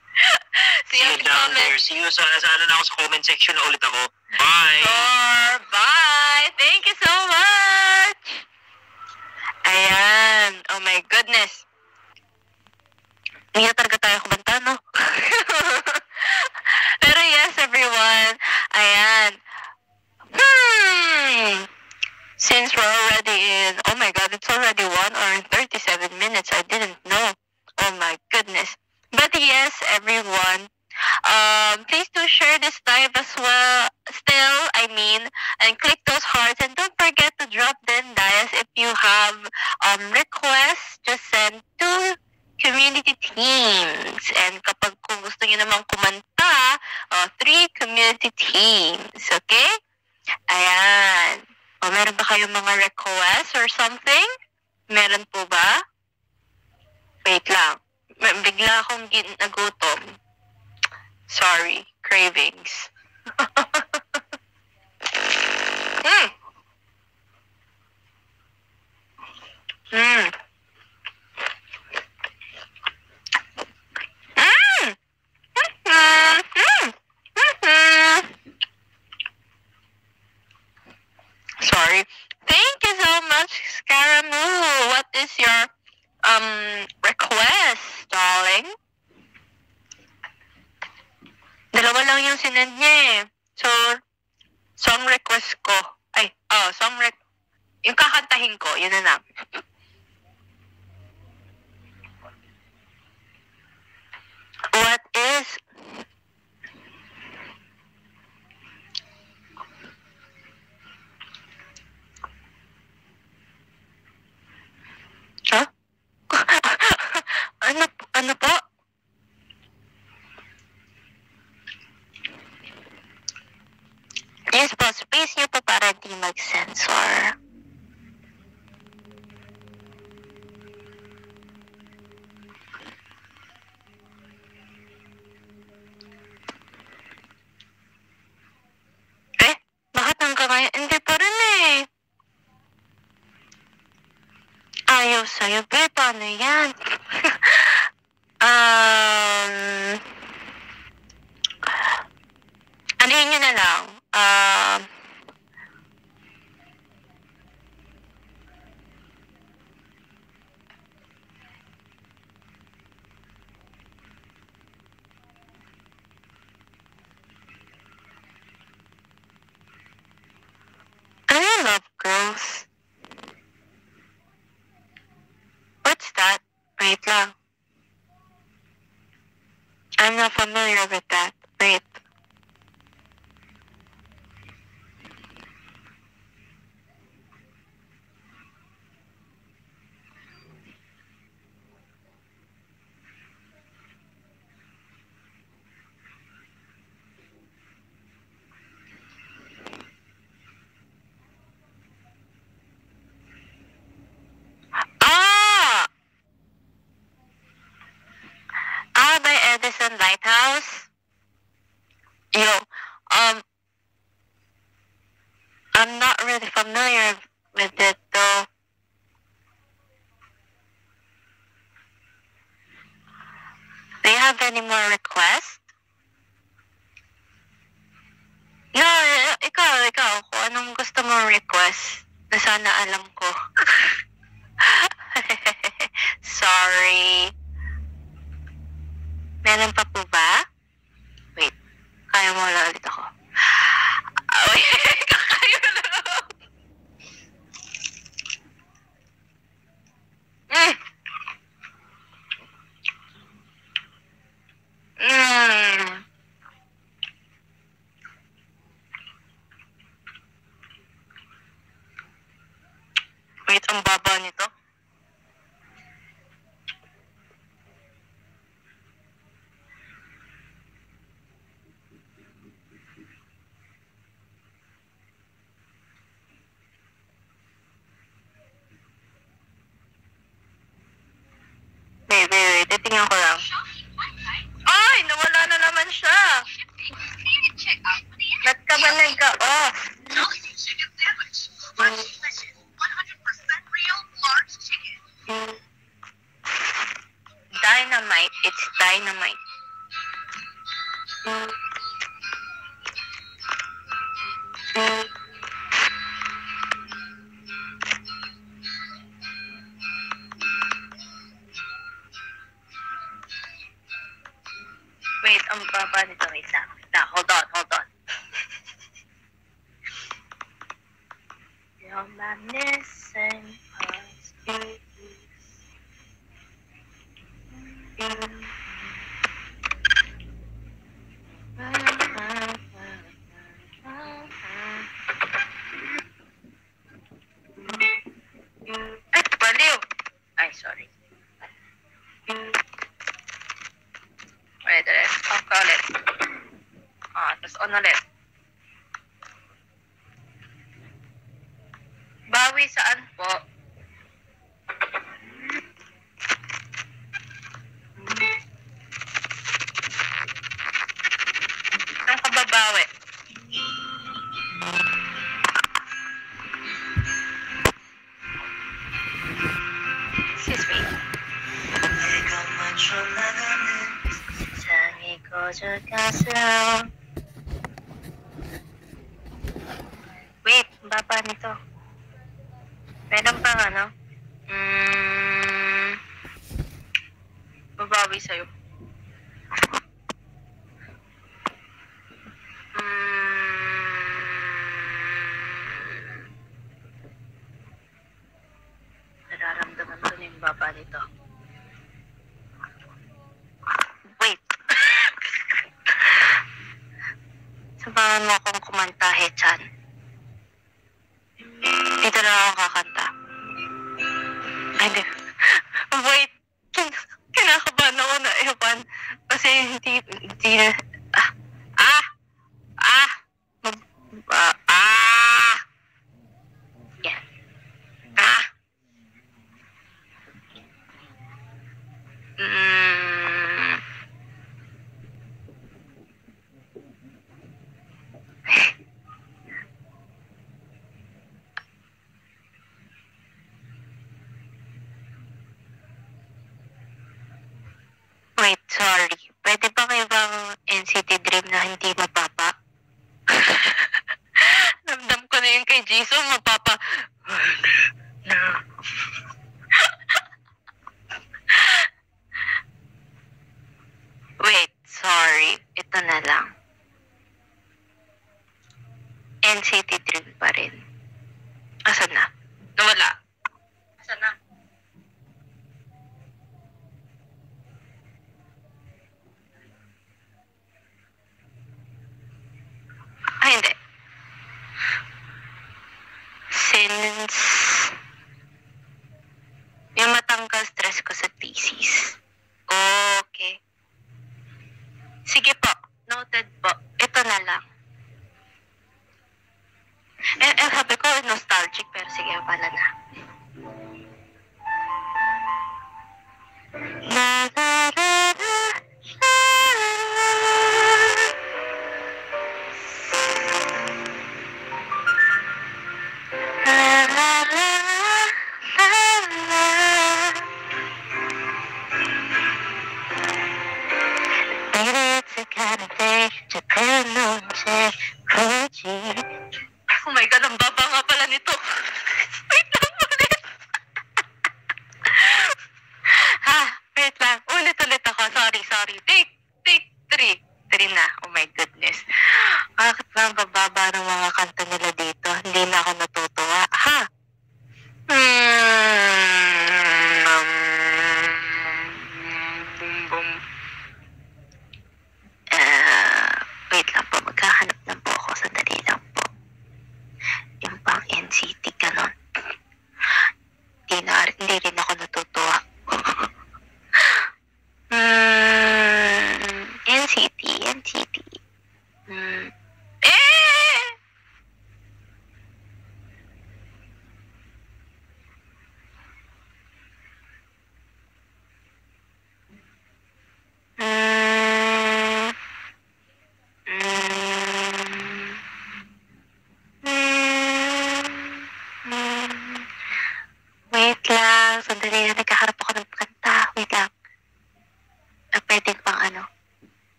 see, See you down there. See you sa, sa ano na ako sa comment section na ulit ako. Bye! Sure. Bye. Thank you so much. Ayan. Oh my goodness. Hindi na talaga tayo kumanta, no? Pero yes, everyone. Ayan. Hmm. Since we're already in, oh my god, it's already 1 hour and 37 minutes. I didn't know. Oh my goodness. But yes, everyone, um, please do share this live as well. Still, I mean, and click those hearts. And don't forget to drop them dias if you have um, requests. Just send to community teams. And kapag kung gusto niyo namang kumanta, uh, three community teams. Okay? Ayan. O, meron ba kayong mga requests or something? Meron po ba? wait lang. Bigla akong nagutom. Sorry, cravings. mm. Mm. Sorry. Thank you so much, Scaramoo. What is your Um, request, darling. Dalawa lang yung sinend niya eh. So, song request ko. Ay, oh, song request. Yung kakantahin ko, yun na lang. What is ano, po? Yes po, space niyo po para di mag-sensor. Eh, bakit hanggang ngayon? Hindi pa rin eh. Ayaw sa'yo, babe. Paano yan? Edison Lighthouse. Yo, um, I'm not really familiar with it though. Do you have any more requests? No, eh, ikaw, ikaw, kung anong gusto mong request, na sana alam Ah, tapos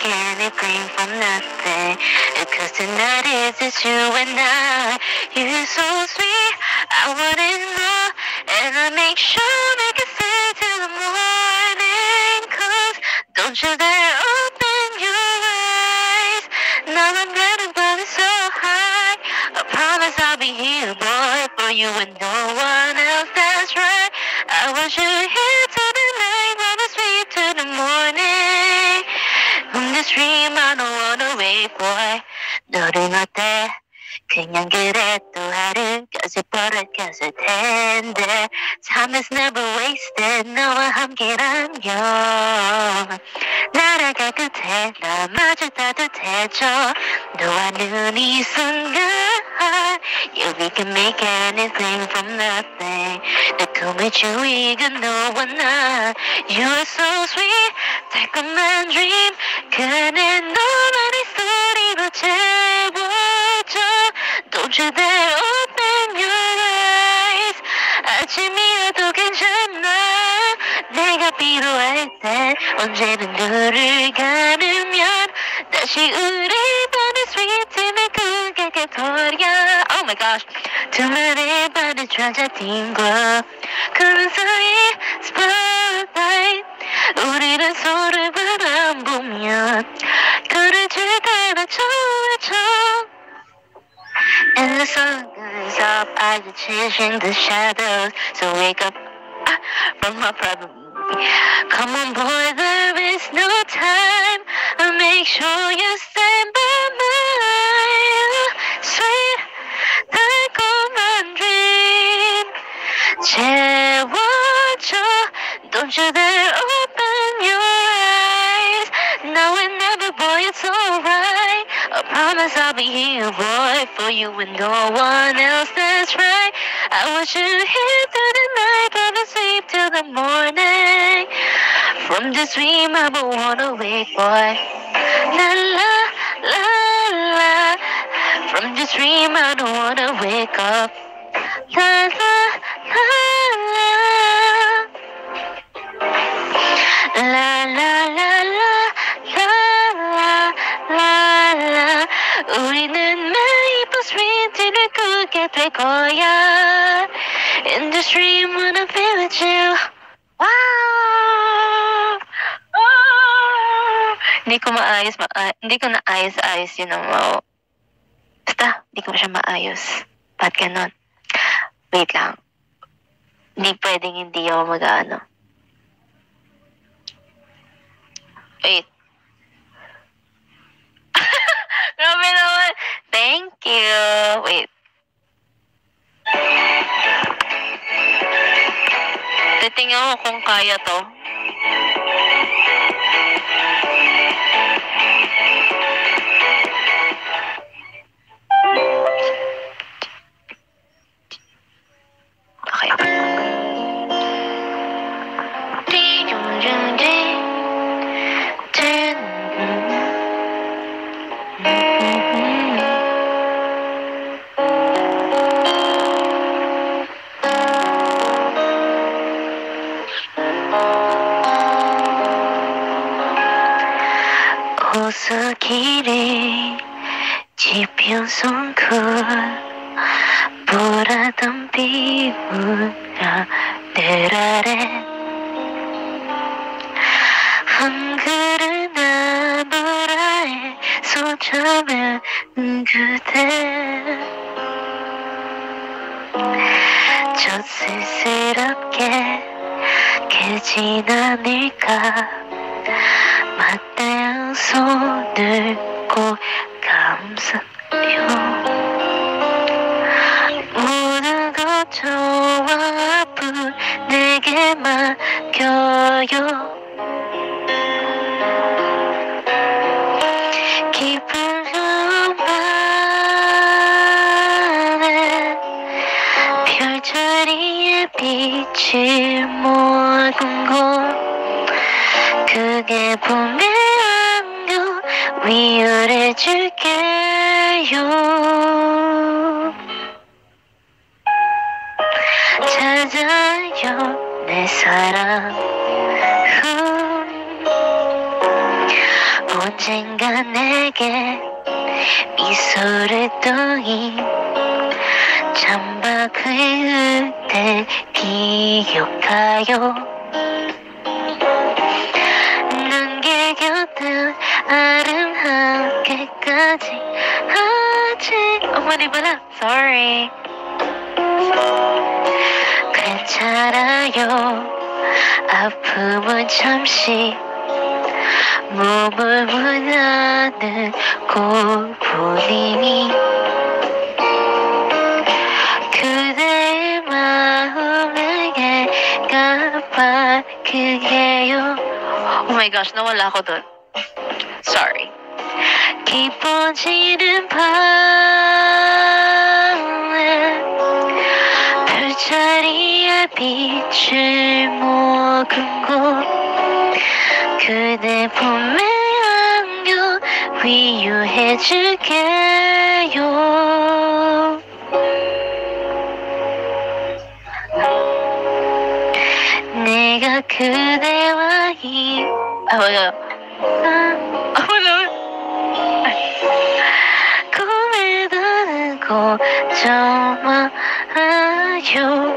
organic green from nothing. Cause tonight is just you and I. You're so sweet, I wouldn't know. And I make sure make can stay till the morning. Cause don't you dare open your eyes. Now I'm getting body so high. I promise I'll be here, boy, for you and no one else. That's right. I want you here. dream, I don't wanna wake, boy. 너를 어때? 그냥 그래 또 하루까지 버릇했을 텐데 Time is never wasted 너와 함께라면 날아갈 끝에 나 마주 따뜻해져 너와 눈이 순간 Yeah we can make anything from nothing 내 꿈의 주인은 너와 나 You are so sweet 달콤한 dream 그네 너만의 소리로 채워줘 Don't you dare open your eyes. 아침이어도 괜찮아. 내가 필요할 때 언제든 눈을 감으면 다시 우리 밤의 스위트를 크게 돌려. Oh my gosh. 두만의 밤을 찾아 뛴 거. 그런 사이 spotlight. 우리는 서로를 바라보면 그를 즐거워 좋아져 And the sun is up, I just chill in the shadows. So wake up ah, from my problem. Come on, boy, there is no time. I'll make sure you stand by my sweet, 달콤한 dream. 채워줘, don't you dare open your eyes. No, and never, boy, it's alright. I promise I'll be here, boy, for you when no one else. That's right. I want you here through the night, gonna sleep till the morning. From this dream, I will wanna wake, boy. La la la la. From this dream, I don't wanna wake up. La la la. La la la la la la la la 우리는 매일 스위트를 꾸게 될 거야 In this dream wanna be with you Wow! Oh! Hindi ko maayos, ma hindi ko naayos-ayos yun ang mo. Basta, hindi ko siya maayos. Ba't ganon? Wait lang. Hindi pwedeng hindi ako mag-ano. Wait. Robin, Thank you. Wait. Titingnan ko kung kaya to. Okay. 호수길에 지평선 쿨 보라던 비무라 늘 아래. 한 그릇 나무라에 손잡은 그대. 저 쓸쓸하게 깨진 않을까 my gosh, nawala ako dun. Sorry. 깊어지는 밤에 별자리에 빛을 머금고 그대 품에 안겨 위로해줄게요 내가 그대와 이... Ahora. Ahora. Comida de cochama. Yo.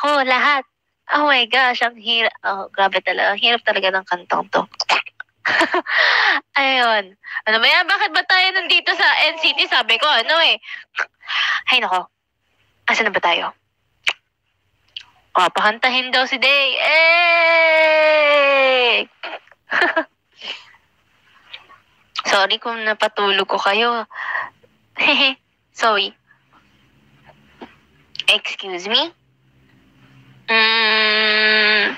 Ako lahat. Oh my gosh, ang hirap. Oh, grabe talaga. Ang hirap talaga ng kantong to. Ayun. Ano ba yan? Bakit ba tayo nandito sa NCT? Sabi ko, ano eh. Ay, nako. Asa na ba tayo? Oh, pakantahin daw si Day. Eh! Sorry kung napatulog ko kayo. Sorry. Excuse me? Mm,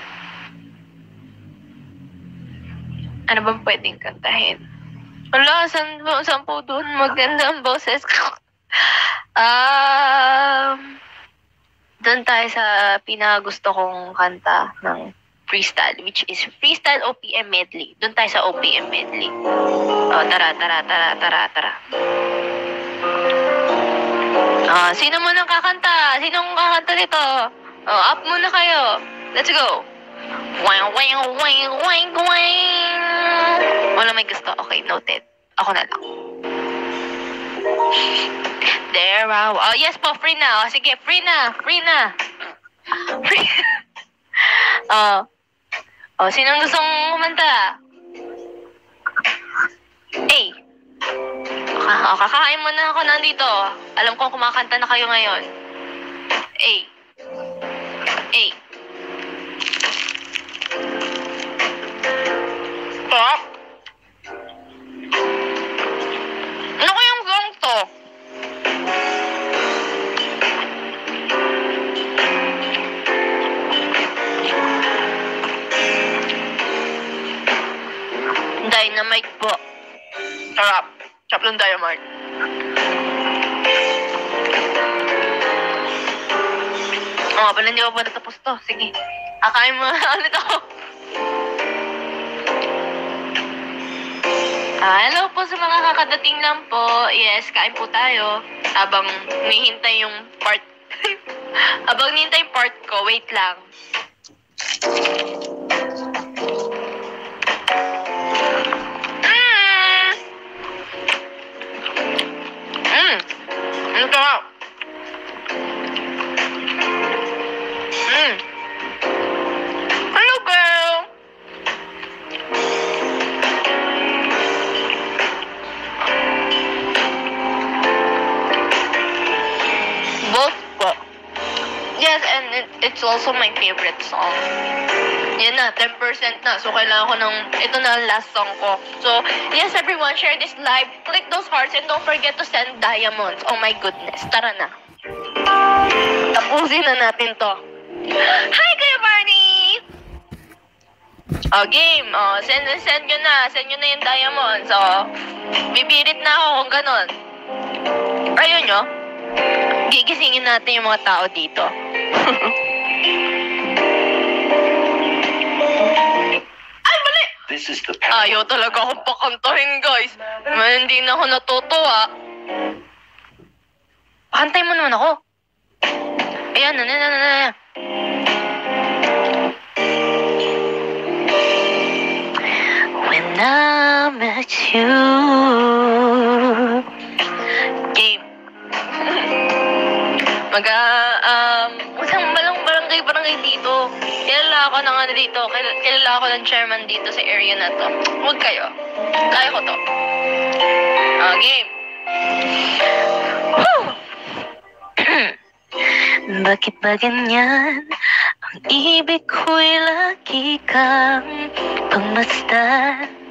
ano bang pwedeng kantahin? Wala, saan, saan po doon maganda ang boses ko? um, doon tayo sa pinakagusto kong kanta ng freestyle, which is freestyle OPM medley. Doon tayo sa OPM medley. Oh, tara, tara, tara, tara, tara. Ah, sino mo nang kakanta? Sinong kakanta nito? Oh, up muna kayo. Let's go. Wang, wang, wang, wang, wang. Wala may gusto. Okay, noted. Ako na lang. There, wow. Oh, yes po, free na. Oh, sige, free na. Free na. Free. oh. Oh, sinong gustong kumanta? Hey. Oh, kakain mo na ako nandito. Alam kong kumakanta na kayo ngayon. Hey. Hey. Stop. Ano kayang song to? Dynamite po. Sarap. Sarap ng dynamite. Oo nga pala, hindi ko pa natapos to. Sige. Kakain mo na ulit ako. Ah, hello po sa mga kakadating lang po. Yes, kain po tayo. Habang nihintay yung part... Habang nihintay yung part ko, wait lang. Mm! Mm! Ang sarap! It's also my favorite song. Yan na, 10% na. So, kailangan ko ng, ito na ang last song ko. So, yes, everyone, share this live. Click those hearts and don't forget to send diamonds. Oh my goodness. Tara na. Tapusin na natin to. Hi, Kuya Barney! Oh, game. Oh, send, send nyo na. Send nyo na yung diamond. So, bibirit na ako kung ganun. Ayun nyo. Gigisingin natin yung mga tao dito. This is the Ayaw talaga akong pakantahin, guys. Man, hindi na ako natutuwa. Pakantay mo naman ako. Ayan, na, na, na, na, na. When I met you. Game. Mag, ako ng ano dito. Kil- Kilala ako ng chairman dito sa area na to. Huwag kayo. Kaya ko to. Ah, game. Whew! Bakit ba ganyan? Ang ibig ko'y lagi kang pagmasdan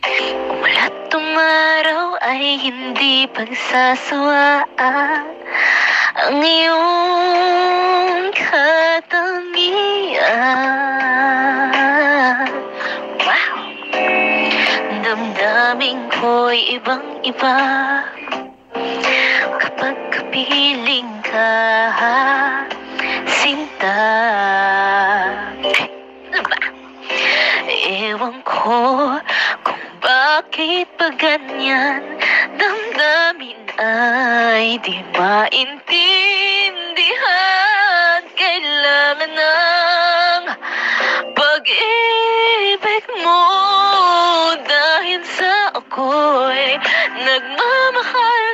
Umulat tumaraw ay hindi pagsasawaan Ang iyong katangian. Wow! Damdamin ko'y ibang-iba Kapag kapiling ka, sinta. Ano? Ewan ko kung bakit pa ganyan? Damdamin ay di maintindihan. Kailangan ng pag-ibig mo. Dahil sa ako'y nagmamahal.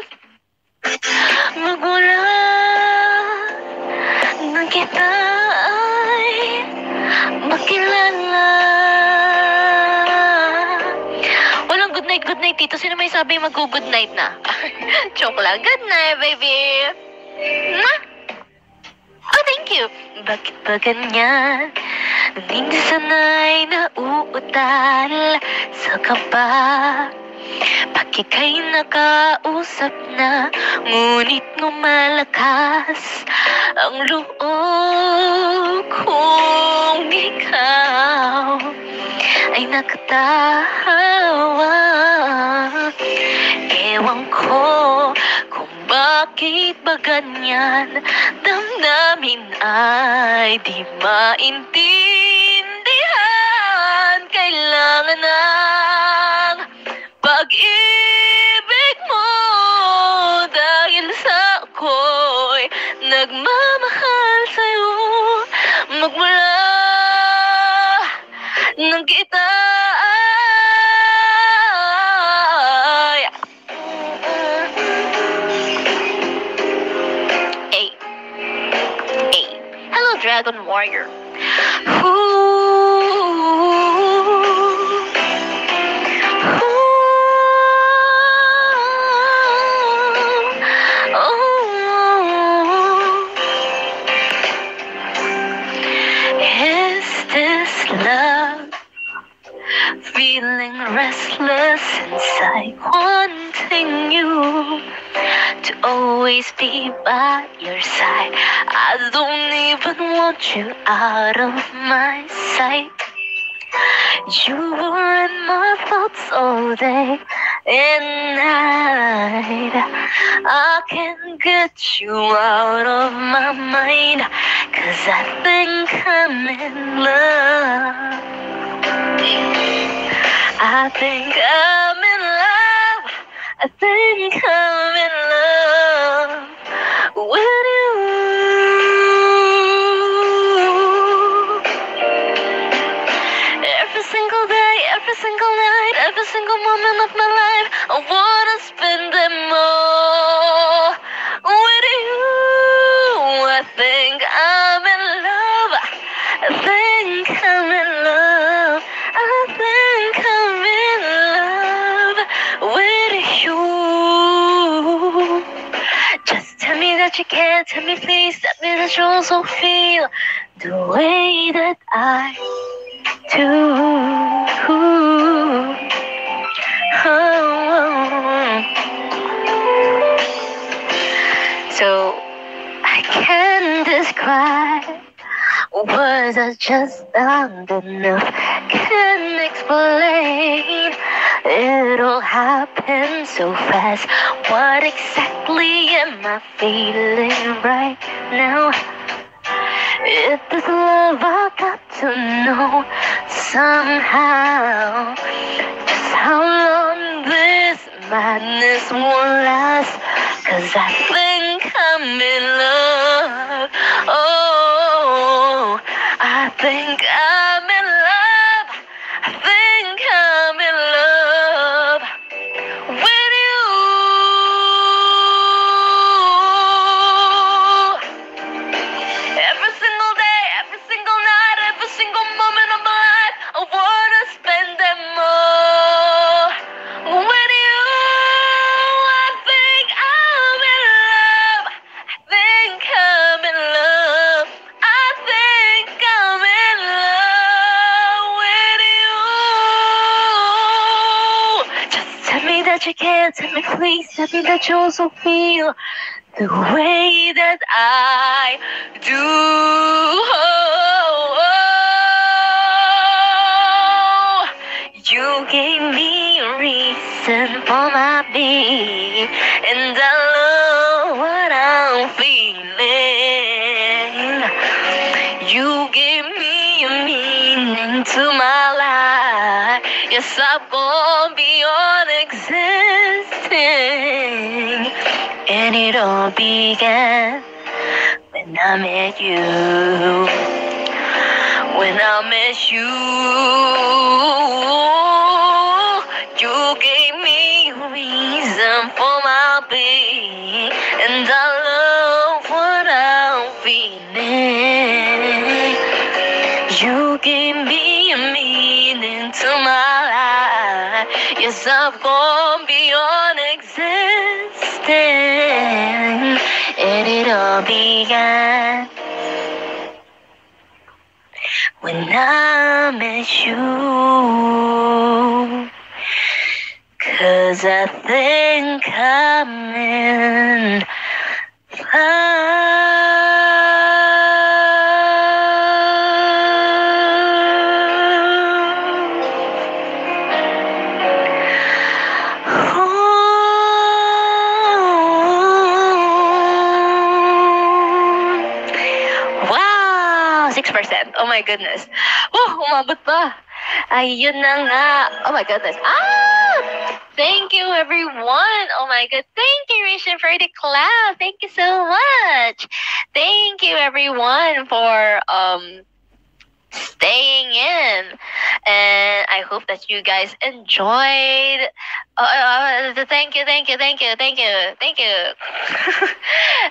Magmula nang kita good night, dito. Sino may sabi mag-good night na? Joke lang. Good night, baby. Mwah! Oh, thank you. Bakit ba ganyan? Hindi sanay na uutal sa kaba Pakikay nakausap na Ngunit lumalakas Ang loob kong ikaw Ay nakatawa? Ewan ko kung bakit ba ganyan? Damdamin ay di maintindihan. Kailangan ng pag-ibig mo Dahil sa ako'y nagmamahal sa'yo. Magmula nang kita Dragon Warrior. Restless inside, wanting you to always be by your side. I don't even want you out of my sight. You were in my thoughts all day and night. I can't get you out of my mind, cause I think I'm in love. I think I'm in love. I think I'm in love with you. Every single day, every single night, every single moment of my life, I wanna spend them all that you can. Tell me please. Tell me that you also feel the way that I do. Oh. Words are just not enough. Can't explain. It all happened so fast. What exactly am I feeling right now? If this love I got to know somehow just how long this madness will last. Cause I think I'm in love. Oh, think I'm you can't tell me please, tell me that you also feel the way that I do. It all began when I met you. When I met you, you gave me reason for my being, and I love what I'm feeling. You gave me a meaning to my life. Yes, I've gone it all began when I met you. Cause I think I'm in love. My goodness. Oh, umabot pa. Ayun na nga. Oh my goodness. Ah! Thank you, everyone. Oh my god. Thank you, Risha, for the clap. Thank you so much. Thank you, everyone, for um staying in. And I hope that you guys enjoyed. Uh, uh, uh, thank you, thank you, thank you, thank you, thank you.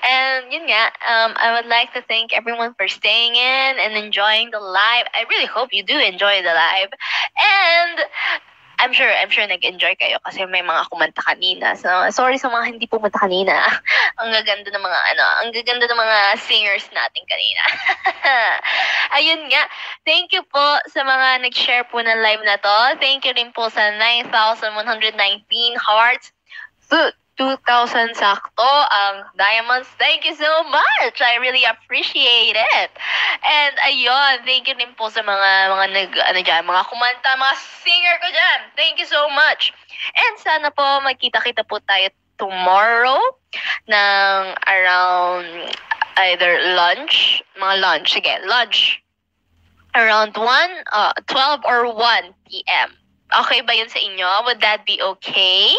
and yun nga, um, I would like to thank everyone for staying in and enjoying the live. I really hope you do enjoy the live. And I'm sure, I'm sure nag-enjoy kayo kasi may mga kumanta kanina. So, sorry sa mga hindi pumunta kanina. ang gaganda ng mga, ano, ang gaganda ng mga singers natin kanina. Ayun nga. Thank you po sa mga nag-share po ng live na to. Thank you rin po sa 9,119 hearts. Food. 2,000 sakto ang diamonds. Thank you so much. I really appreciate it. And ayun, thank you din po sa mga mga nag ano diyan, mga kumanta, mga singer ko diyan. Thank you so much. And sana po magkita-kita po tayo tomorrow ng around either lunch, mga lunch, sige, lunch. Around 1, uh, 12 or 1 p.m. Okay ba yun sa inyo? Would that be okay?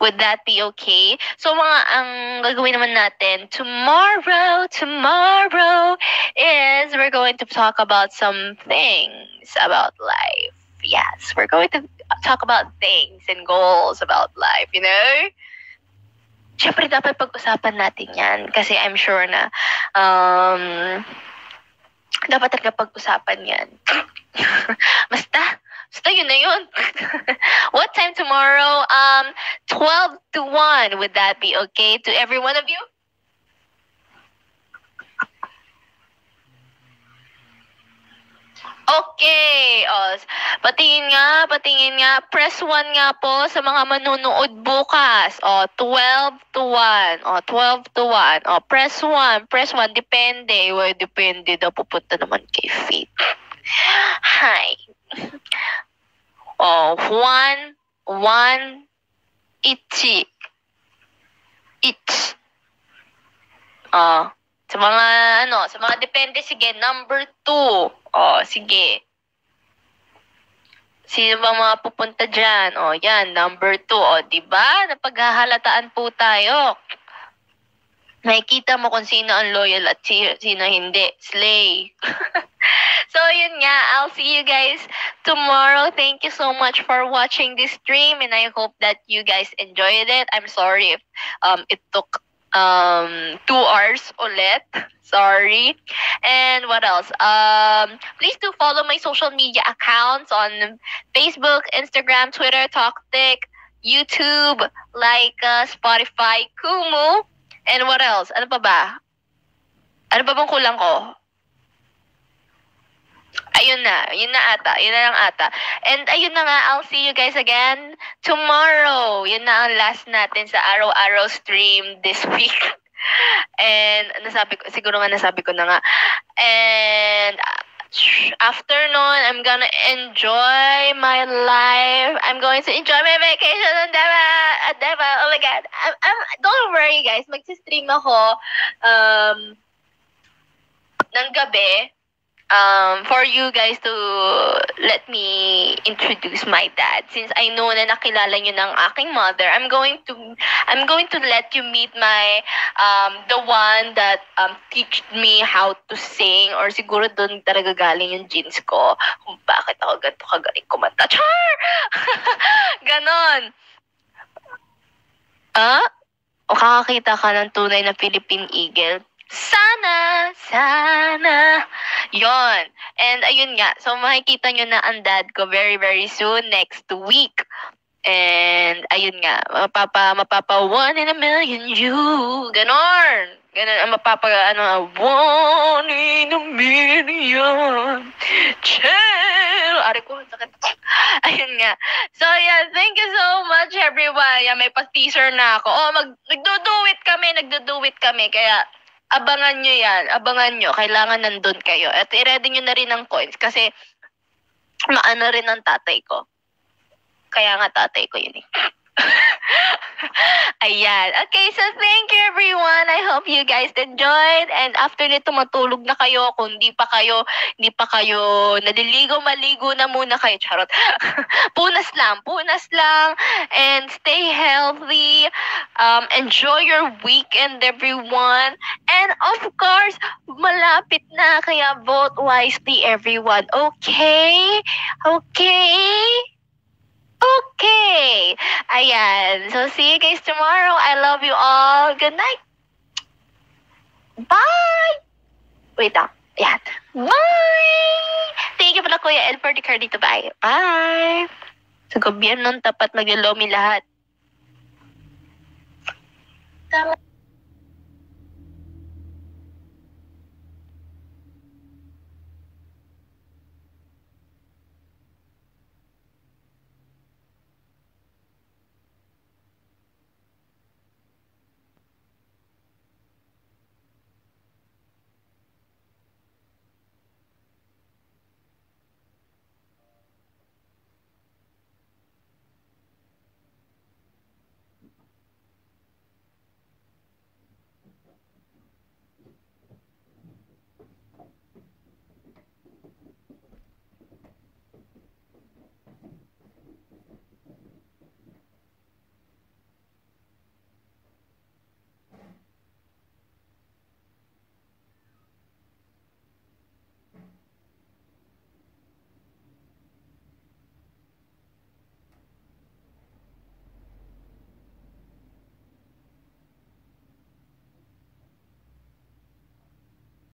Would that be okay? So mga ang gagawin naman natin tomorrow, tomorrow is we're going to talk about some things about life. Yes, we're going to talk about things and goals about life, you know? Siyempre, dapat pag-usapan natin yan kasi I'm sure na um, dapat talaga pag-usapan yan. Basta, basta yun na yun. What time tomorrow? Um, 12 to 1. Would that be okay to every one of you? Okay. O, patingin nga, patingin nga. Press 1 nga po sa mga manunood bukas. O, 12 to 1. O, 12 to 1. O, press 1. Press 1. Depende. Well, depende daw. Pupunta naman kay Faith. Hi. O, 1, 1, ichi. Ich. O, sa mga, ano, sa mga depende, sige, number 2. O, sige. Sino ba mga pupunta dyan? O, yan, number 2. O, di ba? Napaghahalataan po tayo. Makikita mo kung sino ang loyal at si- sino hindi. Slay. so, yun nga. I'll see you guys tomorrow. Thank you so much for watching this stream and I hope that you guys enjoyed it. I'm sorry if um, it took um, two hours ulit. Sorry. And what else? Um, please do follow my social media accounts on Facebook, Instagram, Twitter, TalkTick, YouTube, like uh, Spotify, Kumu, and what else? Ano pa ba? Ano pa bang kulang ko? Ayun na. Yun na ata. Yun na lang ata. And ayun na nga, I'll see you guys again tomorrow. Yun na ang last natin sa araw-araw stream this week. And nasabi ko, siguro nga nasabi ko na nga. And uh, after nun, I'm gonna enjoy my life. I'm going to enjoy my vacation on Deva. At Deva. Oh my God. I'm, I'm, don't worry guys. Mag-stream ako um, ng gabi um, for you guys to let me introduce my dad. Since I know na nakilala niyo ng aking mother, I'm going to I'm going to let you meet my um, the one that um, teach me how to sing or siguro doon talaga galing yung genes ko kung bakit ako ganito kagaling kumanta. Char! Ganon. Ah? O kakakita ka ng tunay na Philippine Eagle? Sana! Sana! Yon. And ayun nga. So makikita nyo na ang dad ko very, very soon next week. And ayun nga. Mapapa, mapapa one in a million you. Ganon. Ganon. Mapapa, ano, one in a million. Chill. Ari ko, sakit. Ayun nga. So, yeah, thank you so much, everyone. Yeah, may pa-teaser na ako. Oh, mag, nagdo-do-it kami, nagdo-do-it kami. Kaya, abangan nyo yan. Abangan nyo. Kailangan nandun kayo. At i-ready nyo na rin ng coins kasi maano rin ang tatay ko. Kaya nga tatay ko yun eh. Ayan. Okay, so thank you everyone. I hope you guys enjoyed. And after nito matulog na kayo. Kung di pa kayo, hindi pa kayo naliligo, maligo na muna kayo. Charot. punas lang. Punas lang. And stay healthy. Um, enjoy your weekend, everyone. And of course, malapit na. Kaya vote wisely, everyone. Okay? Okay? Okay. Ayan. So, see you guys tomorrow. I love you all. Good night. Bye! Wait lang. Ayan. Bye! Thank you pala, Kuya El, for the card dito. Bye. Bye! Sa gobyernong tapat, maglo-lomi lahat. Tama.